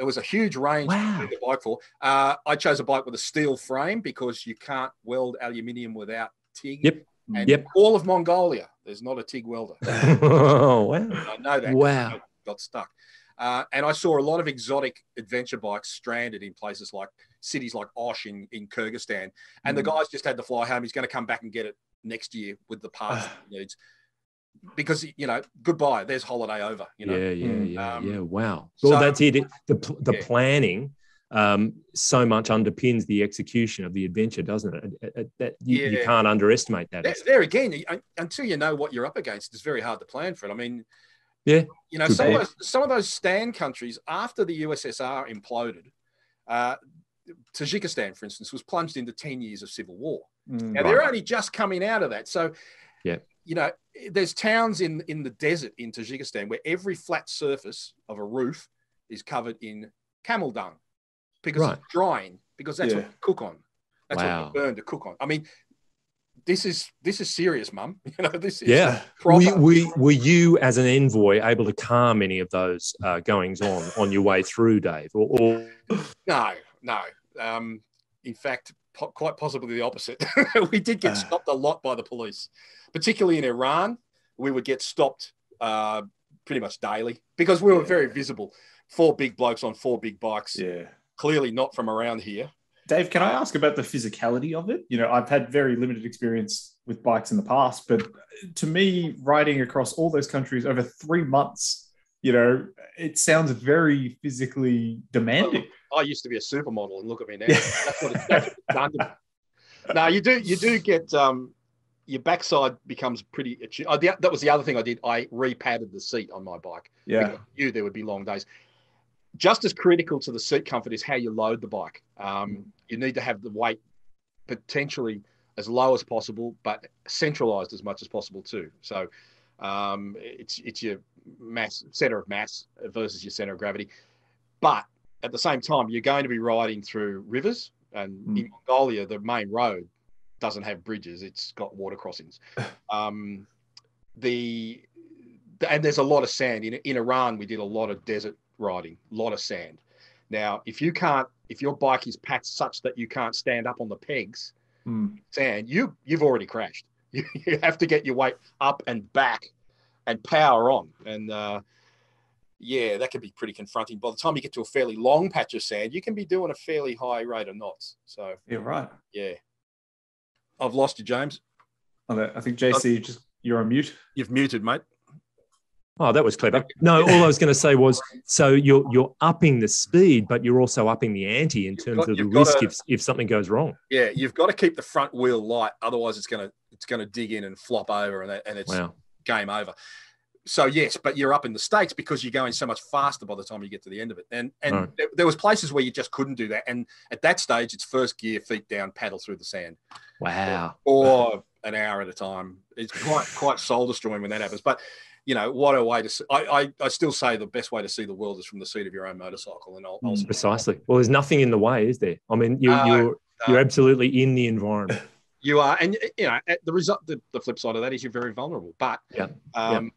it was a huge range Wow. to bike for. Uh, I chose a bike with a steel frame because you can't weld aluminium without TIG. Yep. And Yep. all of Mongolia, there's not a TIG welder. oh wow, I know that. Wow. Got stuck. Uh, and I saw a lot of exotic adventure bikes stranded in places like cities like Osh in, in Kyrgyzstan. And the Mm. guy's just had to fly home. He's going to come back and get it next year with the parts he needs. Because, you know, goodbye, there's holiday over, you know. yeah, yeah, Mm. yeah, Um, yeah. Wow. Well, so- that's it. It- The the Yeah. planning um, so much underpins the execution of the adventure, doesn't it? It- it- that you, you can't underestimate that. There, there again, until you know what you're up against, it's very hard to plan for it. I mean, Yeah, you know, some of, those, some of those stand countries after the USSR imploded, uh, Tajikistan, for instance, was plunged into 10 years of civil war. Mm. Now they're only just coming out of that. So, Yeah. you know, there's towns in in the desert in Tajikistan where every flat surface of a roof is covered in camel dung because Right. it's drying because that's what you cook on. That's Wow. what you burn to cook on. I mean, this is this is serious, mum. You know, this is Yeah. proper. Were, were, were you, as an envoy, able to calm any of those uh, goings on on your way through, Dave? Or, or No, no. Um, in fact, po- quite possibly the opposite. we did get Ah. stopped a lot by the police, particularly in Iran. We would get stopped uh, pretty much daily because we were Yeah. very visible. Four big blokes on four big bikes, Yeah. clearly not from around here. Dave, can I ask about the physicality of it? You know, I've had very limited experience with bikes in the past, but to me, riding across all those countries over three months, you know, it sounds very physically demanding. I used to be a supermodel, and look at me now. That's what it's, that's what it's done to me. No, you do you do get um, your backside becomes pretty. Oh, the, that was the other thing I did. I repadded the seat on my bike. Yeah. I knew there would be long days. Just as critical to the seat comfort is how you load the bike. Um, you need to have the weight potentially as low as possible, but centralized as much as possible too. So Um, it's it's your mass center of mass versus your center of gravity. But at the same time, you're going to be riding through rivers, and mm. in Mongolia, the main road doesn't have bridges; it's got water crossings. Um, the and there's a lot of sand in in Iran. We did a lot of desert riding, a lot of sand. Now, if you can't, if your bike is packed such that you can't stand up on the pegs, mm. sand, you you've already crashed. You, you have to get your weight up and back and power on. And uh, yeah, that can be pretty confronting. By the time you get to a fairly long patch of sand, you can be doing a fairly high rate of knots. So yeah, right. Yeah, I've lost you, James. I think JC, just you're on mute. You've muted, mate. Oh, that was clever. No, all I was going to say was, so you're you're upping the speed, but you're also upping the ante in terms got, of the risk to, if, if something goes wrong. Yeah, you've got to keep the front wheel light, otherwise it's going to it's going to dig in and flop over, and, and it's wow. game over. So yes, but you're up in the states because you're going so much faster by the time you get to the end of it. And and right. there, there was places where you just couldn't do that. And at that stage, it's first gear, feet down, paddle through the sand. Wow. Or, or an hour at a time. It's quite quite soul destroying when that happens. But you know, what a way to. See, I, I, I still say the best way to see the world is from the seat of your own motorcycle, and I'll, I'll mm, precisely. Well, there's nothing in the way, is there? I mean, you, uh, you're you're absolutely in the environment. You are, and you know, the result. The, the flip side of that is you're very vulnerable. But yeah, um, yeah.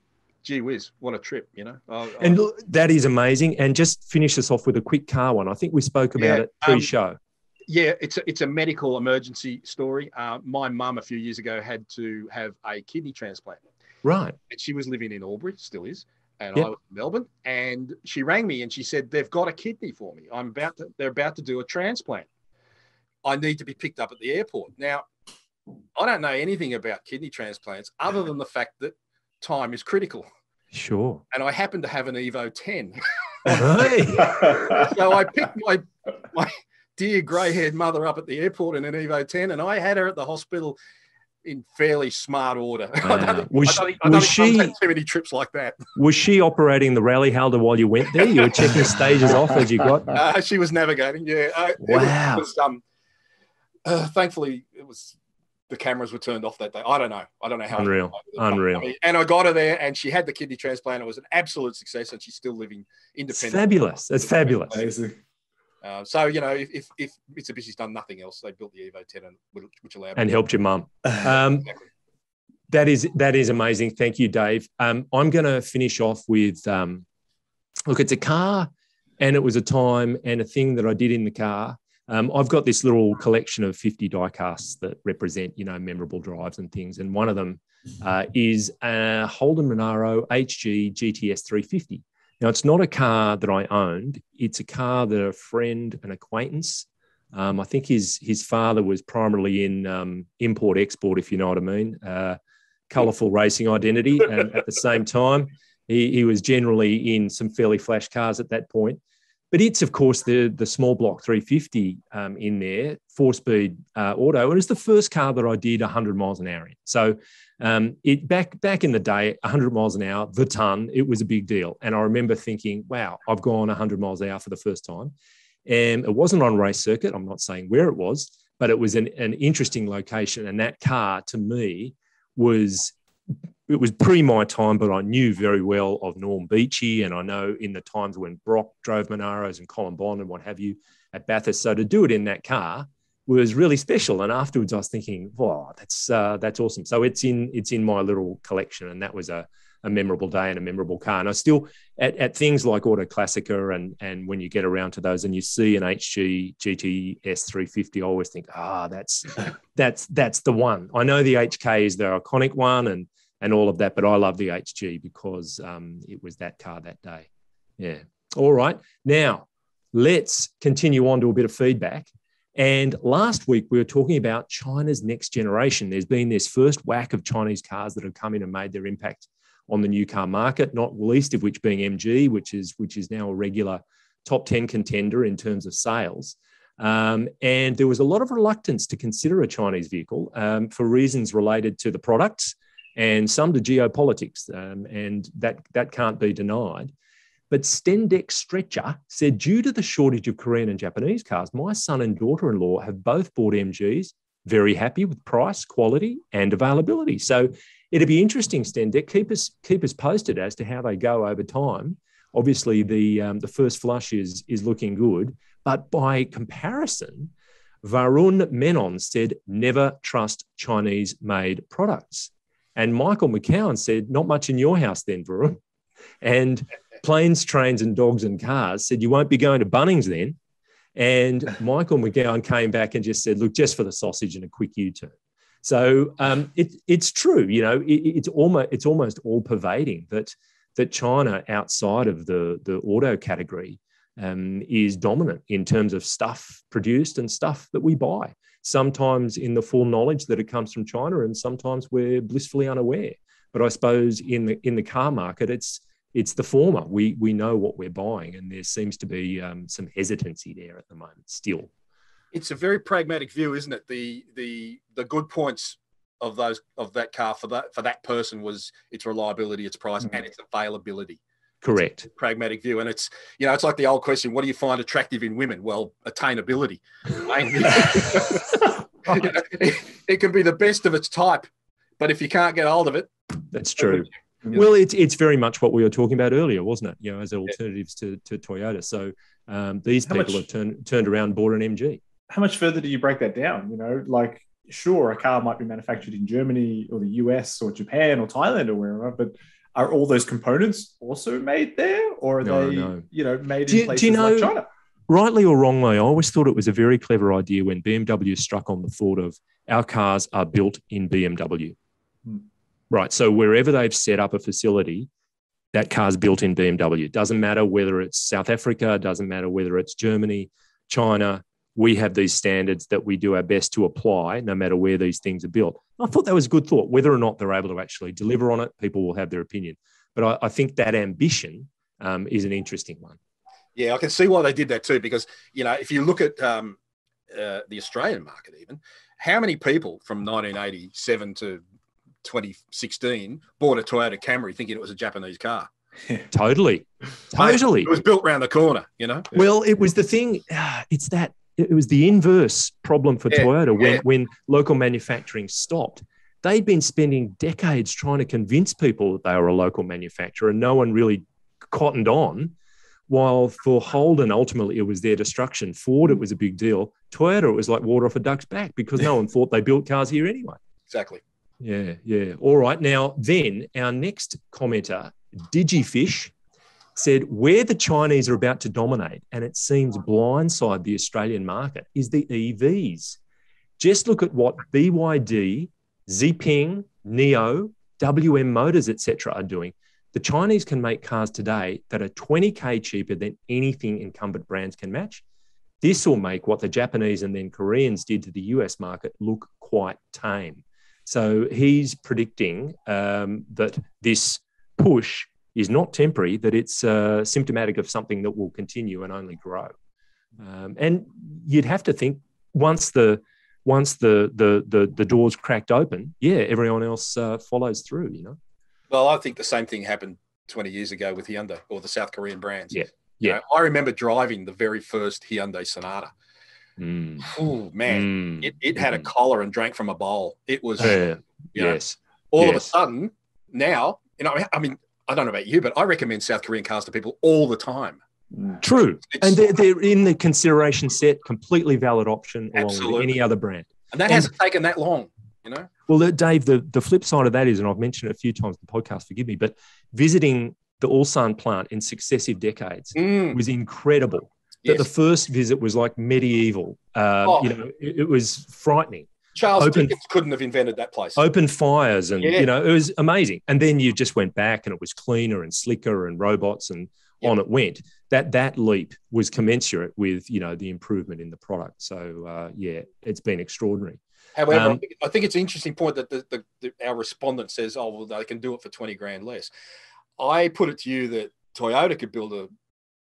gee whiz, what a trip, you know. I, and look, that is amazing. And just finish us off with a quick car one. I think we spoke about yeah, it pre-show. Um, yeah, it's a, it's a medical emergency story. Uh, my mum a few years ago had to have a kidney transplant. Right. And she was living in Albury, still is, and yep. I was in Melbourne. And she rang me and she said, They've got a kidney for me. I'm about to, they're about to do a transplant. I need to be picked up at the airport. Now, I don't know anything about kidney transplants other than the fact that time is critical. Sure. And I happen to have an Evo 10. Right. so I picked my my dear grey haired mother up at the airport in an Evo 10, and I had her at the hospital in fairly smart order. Uh, I don't think, was, I don't was she too many trips like that. Was she operating the rally halter while you went there? You were checking stages off as you got. Uh, she was navigating. Yeah. Uh, wow. It was, um, uh, thankfully, it was the cameras were turned off that day. I don't know. I don't know how. Unreal. Unreal. And I got her there, and she had the kidney transplant. It was an absolute success, and she's still living independently. Fabulous. That's fabulous. Amazing. Uh, so you know, if, if, if Mitsubishi's done nothing else, they built the Evo 10, and, which allowed and helped your mum. Um, exactly. That is that is amazing. Thank you, Dave. Um, I'm going to finish off with um, look. It's a car, and it was a time and a thing that I did in the car. Um, I've got this little collection of 50 diecasts that represent, you know, memorable drives and things. And one of them uh, is a Holden Monaro HG GTS 350. Now, it's not a car that I owned. It's a car that a friend, an acquaintance, um, I think his his father was primarily in um, import export, if you know what I mean. Uh, colourful racing identity, and at the same time, he, he was generally in some fairly flash cars at that point. But it's of course the the small block 350 um, in there, four speed uh, auto, and it's the first car that I did 100 miles an hour in. So um, it back back in the day, 100 miles an hour, the ton, it was a big deal. And I remember thinking, wow, I've gone 100 miles an hour for the first time. And it wasn't on race circuit. I'm not saying where it was, but it was an, an interesting location. And that car to me was it was pre my time, but I knew very well of Norm Beechey. and I know in the times when Brock drove Monaros and Colin Bond and what have you at Bathurst. So to do it in that car was really special. And afterwards, I was thinking, "Wow, that's uh, that's awesome." So it's in it's in my little collection, and that was a, a memorable day and a memorable car. And I still at, at things like Auto Classica and and when you get around to those and you see an HG GTS 350, I always think, ah, that's that's that's the one. I know the HK is the iconic one, and and all of that. But I love the HG because um, it was that car that day. Yeah. All right. Now, let's continue on to a bit of feedback. And last week, we were talking about China's next generation. There's been this first whack of Chinese cars that have come in and made their impact on the new car market, not least of which being MG, which is, which is now a regular top 10 contender in terms of sales. Um, and there was a lot of reluctance to consider a Chinese vehicle um, for reasons related to the products and some to geopolitics, um, and that, that can't be denied. But Stendex Stretcher said, due to the shortage of Korean and Japanese cars, my son and daughter in law have both bought MGs, very happy with price, quality, and availability. So it'd be interesting, Stendek, keep us keep us posted as to how they go over time. Obviously, the um, the first flush is is looking good, but by comparison, Varun Menon said, "Never trust Chinese-made products," and Michael McCown said, "Not much in your house, then, Varun." And planes, trains, and dogs and cars said, "You won't be going to Bunnings then." And Michael McGowan came back and just said, look, just for the sausage and a quick U-turn. So um, it, it's true, you know, it, it's almost it's almost all pervading that that China outside of the the auto category um, is dominant in terms of stuff produced and stuff that we buy. Sometimes in the full knowledge that it comes from China, and sometimes we're blissfully unaware. But I suppose in the in the car market, it's it's the former. We we know what we're buying, and there seems to be um, some hesitancy there at the moment still. It's a very pragmatic view, isn't it? The the the good points of those of that car for that for that person was its reliability, its price, mm-hmm. and its availability. Correct. pragmatic view, and it's you know it's like the old question: What do you find attractive in women? Well, attainability. you know, it, it can be the best of its type, but if you can't get hold of it, that's true. Well, it's it's very much what we were talking about earlier, wasn't it? You know, as alternatives yeah. to, to Toyota. So um, these how people much, have turned turned around, bought an MG. How much further do you break that down? You know, like sure, a car might be manufactured in Germany or the US or Japan or Thailand or wherever, but are all those components also made there, or are no, they, no. you know, made do in places you know, like China? Rightly or wrongly, I always thought it was a very clever idea when BMW struck on the thought of our cars are built in BMW. Hmm. Right. So wherever they've set up a facility, that car's built in BMW. It doesn't matter whether it's South Africa, doesn't matter whether it's Germany, China. We have these standards that we do our best to apply no matter where these things are built. I thought that was a good thought. Whether or not they're able to actually deliver on it, people will have their opinion. But I, I think that ambition um, is an interesting one. Yeah, I can see why they did that too. Because you know, if you look at um, uh, the Australian market, even how many people from 1987 to 2016 bought a Toyota Camry thinking it was a Japanese car. totally, totally. It was built around the corner, you know. Well, it was the thing. It's that it was the inverse problem for yeah, Toyota when yeah. when local manufacturing stopped. They'd been spending decades trying to convince people that they were a local manufacturer, and no one really cottoned on. While for Holden, ultimately, it was their destruction. Ford, it was a big deal. Toyota, it was like water off a duck's back because no one thought they built cars here anyway. Exactly. Yeah, yeah. All right. Now, then our next commenter, Digifish, said where the Chinese are about to dominate, and it seems blindside the Australian market, is the EVs. Just look at what BYD, Xpeng, NIO, WM Motors, etc., are doing. The Chinese can make cars today that are 20k cheaper than anything incumbent brands can match. This will make what the Japanese and then Koreans did to the US market look quite tame. So he's predicting um, that this push is not temporary, that it's uh, symptomatic of something that will continue and only grow. Um, and you'd have to think once the once the the the, the doors cracked open, yeah, everyone else uh, follows through. You know. Well, I think the same thing happened 20 years ago with Hyundai or the South Korean brands. Yeah. Yeah. You know, I remember driving the very first Hyundai Sonata Mm. Oh man, mm. it, it had a mm. collar and drank from a bowl. It was yeah. yes. Know, all yes. of a sudden, now you know. I mean, I don't know about you, but I recommend South Korean cars to people all the time. Mm. True, it's, and they're, they're in the consideration set. Completely valid option along with any other brand. And that and, hasn't taken that long, you know. Well, Dave, the the flip side of that is, and I've mentioned it a few times in the podcast. Forgive me, but visiting the Ulsan plant in successive decades mm. was incredible that the first visit was like medieval. Uh, oh. You know, it, it, was frightening. Charles open, Dickens couldn't have invented that place. Open fires, and yeah. you know, it was amazing. And then you just went back, and it was cleaner and slicker, and robots, and yep. on it went. That that leap was commensurate with you know the improvement in the product. So uh, yeah, it's been extraordinary. However, um, I, think, I, think, it's an interesting point that the, the, the, our respondent says, "Oh, well, they can do it for twenty grand less." I put it to you that Toyota could build a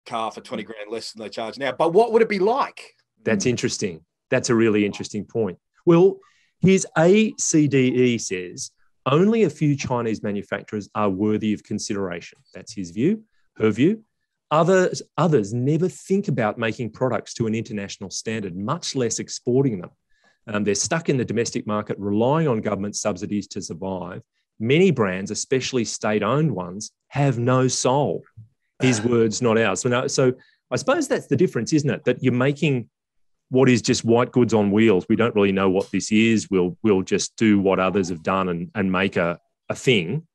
car for 20 grand less than they charge now. But what would it be like? That's interesting. That's a really interesting point. Well, here's ACDE says only a few Chinese manufacturers are worthy of consideration. That's his view, her view. Others, others never think about making products to an international standard, much less exporting them. Um, they're stuck in the domestic market, relying on government subsidies to survive. Many brands, especially state owned ones, have no soul. His words, not ours. So, no, so I suppose that's the difference, isn't it? That you're making what is just white goods on wheels. We don't really know what this is. We'll, we'll just do what others have done and, and make a, a thing.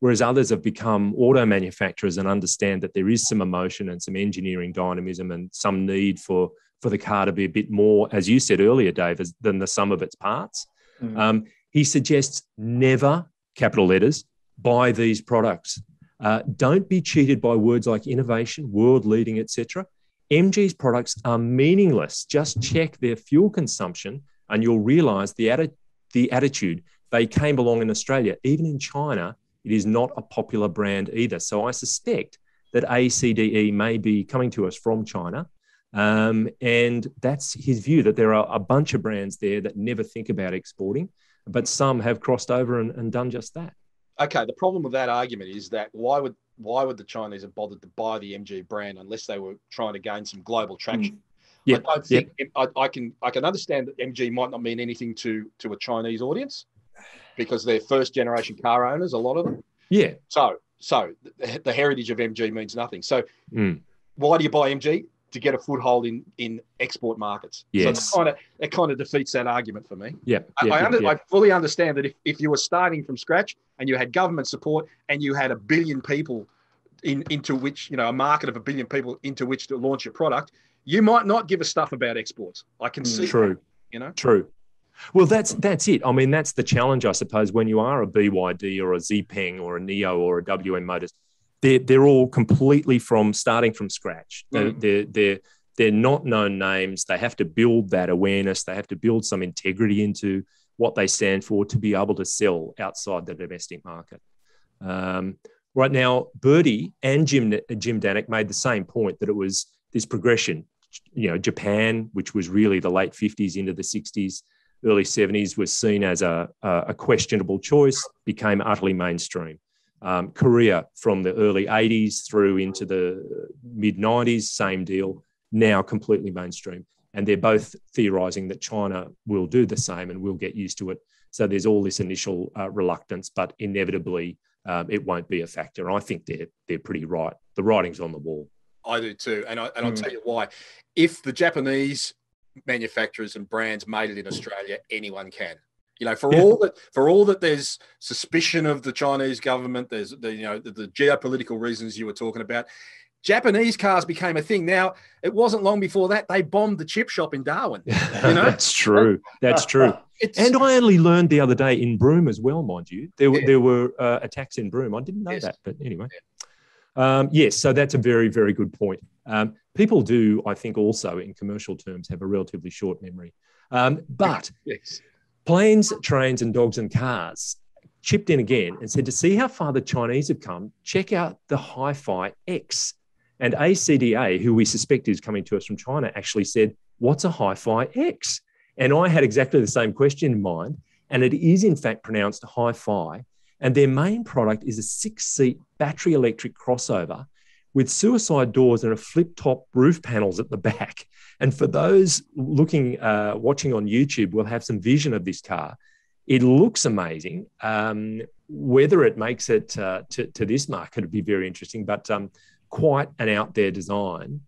Whereas others have become auto manufacturers and understand that there is some emotion and some engineering dynamism and some need for for the car to be a bit more, as you said earlier, Dave, as, than the sum of its parts. Mm. Um, he suggests never, capital letters, buy these products. Uh, don't be cheated by words like innovation, world leading, etc. MG's products are meaningless. Just check their fuel consumption and you'll realize the, atti- the attitude. They came along in Australia. Even in China, it is not a popular brand either. So I suspect that ACDE may be coming to us from China um, and that's his view that there are a bunch of brands there that never think about exporting, but some have crossed over and, and done just that. Okay, the problem with that argument is that why would why would the Chinese have bothered to buy the MG brand unless they were trying to gain some global traction? Mm. Yeah, I don't think yep. I, I, can I can understand that MG might not mean anything to to a Chinese audience because they're first generation car owners, a lot of them. Yeah. So so the, the heritage of MG means nothing. So mm. why do you buy MG? To get a foothold in in export markets. Yes. So kind of it kind of defeats that argument for me. Yeah. I, yeah, I, under, yeah. I, fully understand that if, if you were starting from scratch and you had government support and you had a billion people in into which, you know, a market of a billion people into which to launch your product, you might not give a stuff about exports. I can see True. That, you know? True. Well, that's that's it. I mean, that's the challenge, I suppose, when you are a BYD or a Xpeng or a NIO or a WM Motors. They're, they're all completely from starting from scratch. They're, Mm. they're, they're they're not known names. They have to build that awareness. They have to build some integrity into what they stand for to be able to sell outside the domestic market. Um, right now, Birdie and Jim, Jim Danek made the same point that it was this progression. You know, Japan, which was really the late 50s into the 60s, early 70s, was seen as a, a questionable choice, became utterly mainstream. Um, Korea from the early 80s through into the mid 90s, same deal now completely mainstream. And they're both theorizing that China will do the same and we'll get used to it. So there's all this initial uh, reluctance, but inevitably um, it won't be a factor. And I think they're they're pretty right. The writing's on the wall. I do too, and I and I'll mm. tell you why. If the Japanese manufacturers and brands made it in Australia, anyone can. You know, for yeah. all that for all that there's suspicion of the Chinese government, there's the you know the, the geopolitical reasons you were talking about. Japanese cars became a thing. Now, it wasn't long before that they bombed the chip shop in Darwin. You know? That's true. That's true. It's, and I only learned the other day in Broome as well, mind you. There were yeah. there were uh, attacks in Broome. I didn't know yes. that, but anyway. Yeah. Um, yes, so that's a very very good point. Um, people do, I think, also in commercial terms, have a relatively short memory. Um, but yes. Planes, trains, and dogs and cars chipped in again and said to see how far the Chinese have come, check out the HiPhi X and ACDA, who we suspect is coming to us from China, actually said, What's a HiPhi X? And I had exactly the same question in mind. And it is, in fact, pronounced HiPhi. And their main product is a six seat battery electric crossover with suicide doors and a flip top roof panels at the back. And for those looking, uh, watching on YouTube, will have some vision of this car. It looks amazing. Um, whether it makes it uh, to, to, this market would be very interesting. But um, quite an out there design.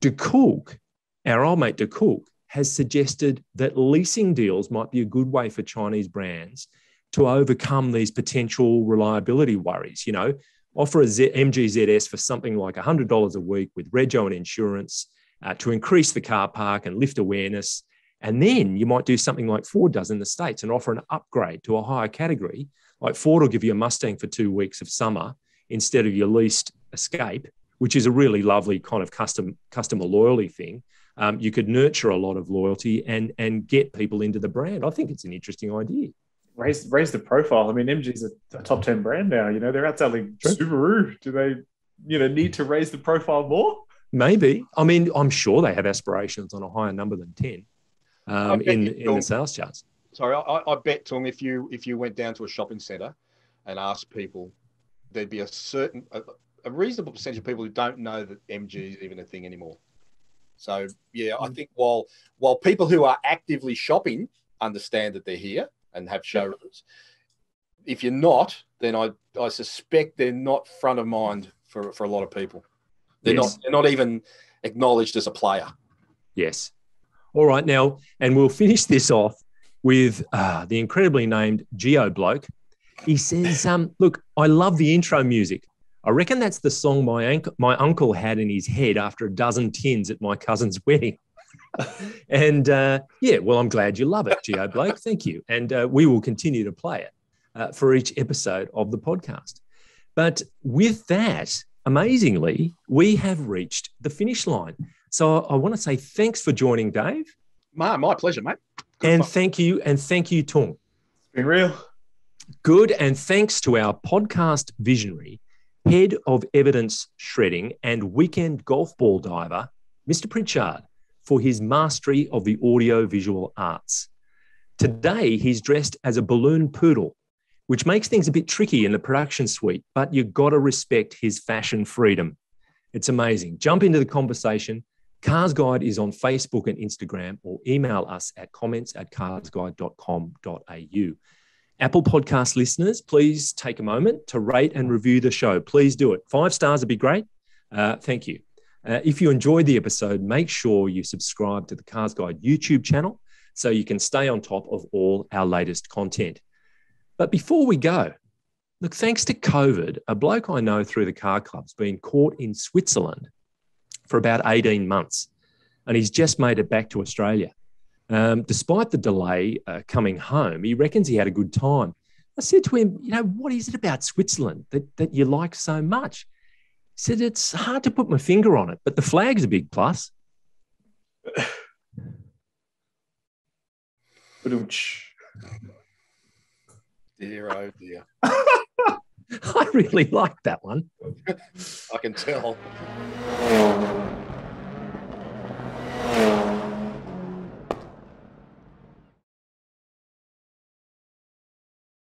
De Kook, our old mate De Kook, has suggested that leasing deals might be a good way for Chinese brands to overcome these potential reliability worries. You know, offer a Z- MGZS for something like $100 a week with rego and insurance uh, to increase the car park and lift awareness. And then you might do something like Ford does in the States and offer an upgrade to a higher category. Like Ford will give you a Mustang for two weeks of summer instead of your leased escape, which is a really lovely kind of custom customer loyalty thing. Um, you could nurture a lot of loyalty and and get people into the brand. I think it's an interesting idea. Raise raise the profile. I mean, MG's a, a top ten brand now. You know, they're outselling True. Subaru. Do they, you know, need to raise the profile more? Maybe. I mean, I'm sure they have aspirations on a higher number than ten um, in in the sales charts. Sorry, I, I bet Tom, if you if you went down to a shopping centre and asked people, there'd be a certain a, a reasonable percentage of people who don't know that MG is even a thing anymore. So yeah, I think while while people who are actively shopping understand that they're here and have showrooms, if you're not, then I I suspect they're not front of mind for for a lot of people. They're Yes. not they're not even acknowledged as a player. Yes. All right, now, and we'll finish this off with uh, the incredibly named Geo Bloke. He says, um, Look, I love the intro music. I reckon that's the song my, unc- my uncle had in his head after a dozen tins at my cousin's wedding. and uh, yeah, well, I'm glad you love it, Geo Blake. Thank you. And uh, we will continue to play it uh, for each episode of the podcast. But with that, amazingly, we have reached the finish line. So I want to say thanks for joining, Dave, My, my pleasure, mate. Good and fun. thank you, and thank you, Tung. It's been real. Good, and thanks to our podcast visionary, head of evidence shredding, and weekend golf ball diver, Mr. Pritchard, for his mastery of the audio visual arts. Today, he's dressed as a balloon poodle, which makes things a bit tricky in the production suite, but you've got to respect his fashion freedom. It's amazing. Jump into the conversation. Cars Guide is on Facebook and Instagram, or email us at comments at carsguide.com.au. Apple Podcast listeners, please take a moment to rate and review the show. Please do it. Five stars would be great. Uh, thank you. Uh, if you enjoyed the episode, make sure you subscribe to the Cars Guide YouTube channel so you can stay on top of all our latest content. But before we go, look, thanks to COVID, a bloke I know through the car club's been caught in Switzerland for about 18 months, and he's just made it back to Australia. Um, despite the delay uh, coming home, he reckons he had a good time. I said to him, You know, what is it about Switzerland that, that you like so much? He said, It's hard to put my finger on it, but the flag's a big plus. Ba-dum-tsh. Dear, oh dear. I really like that one. I can tell.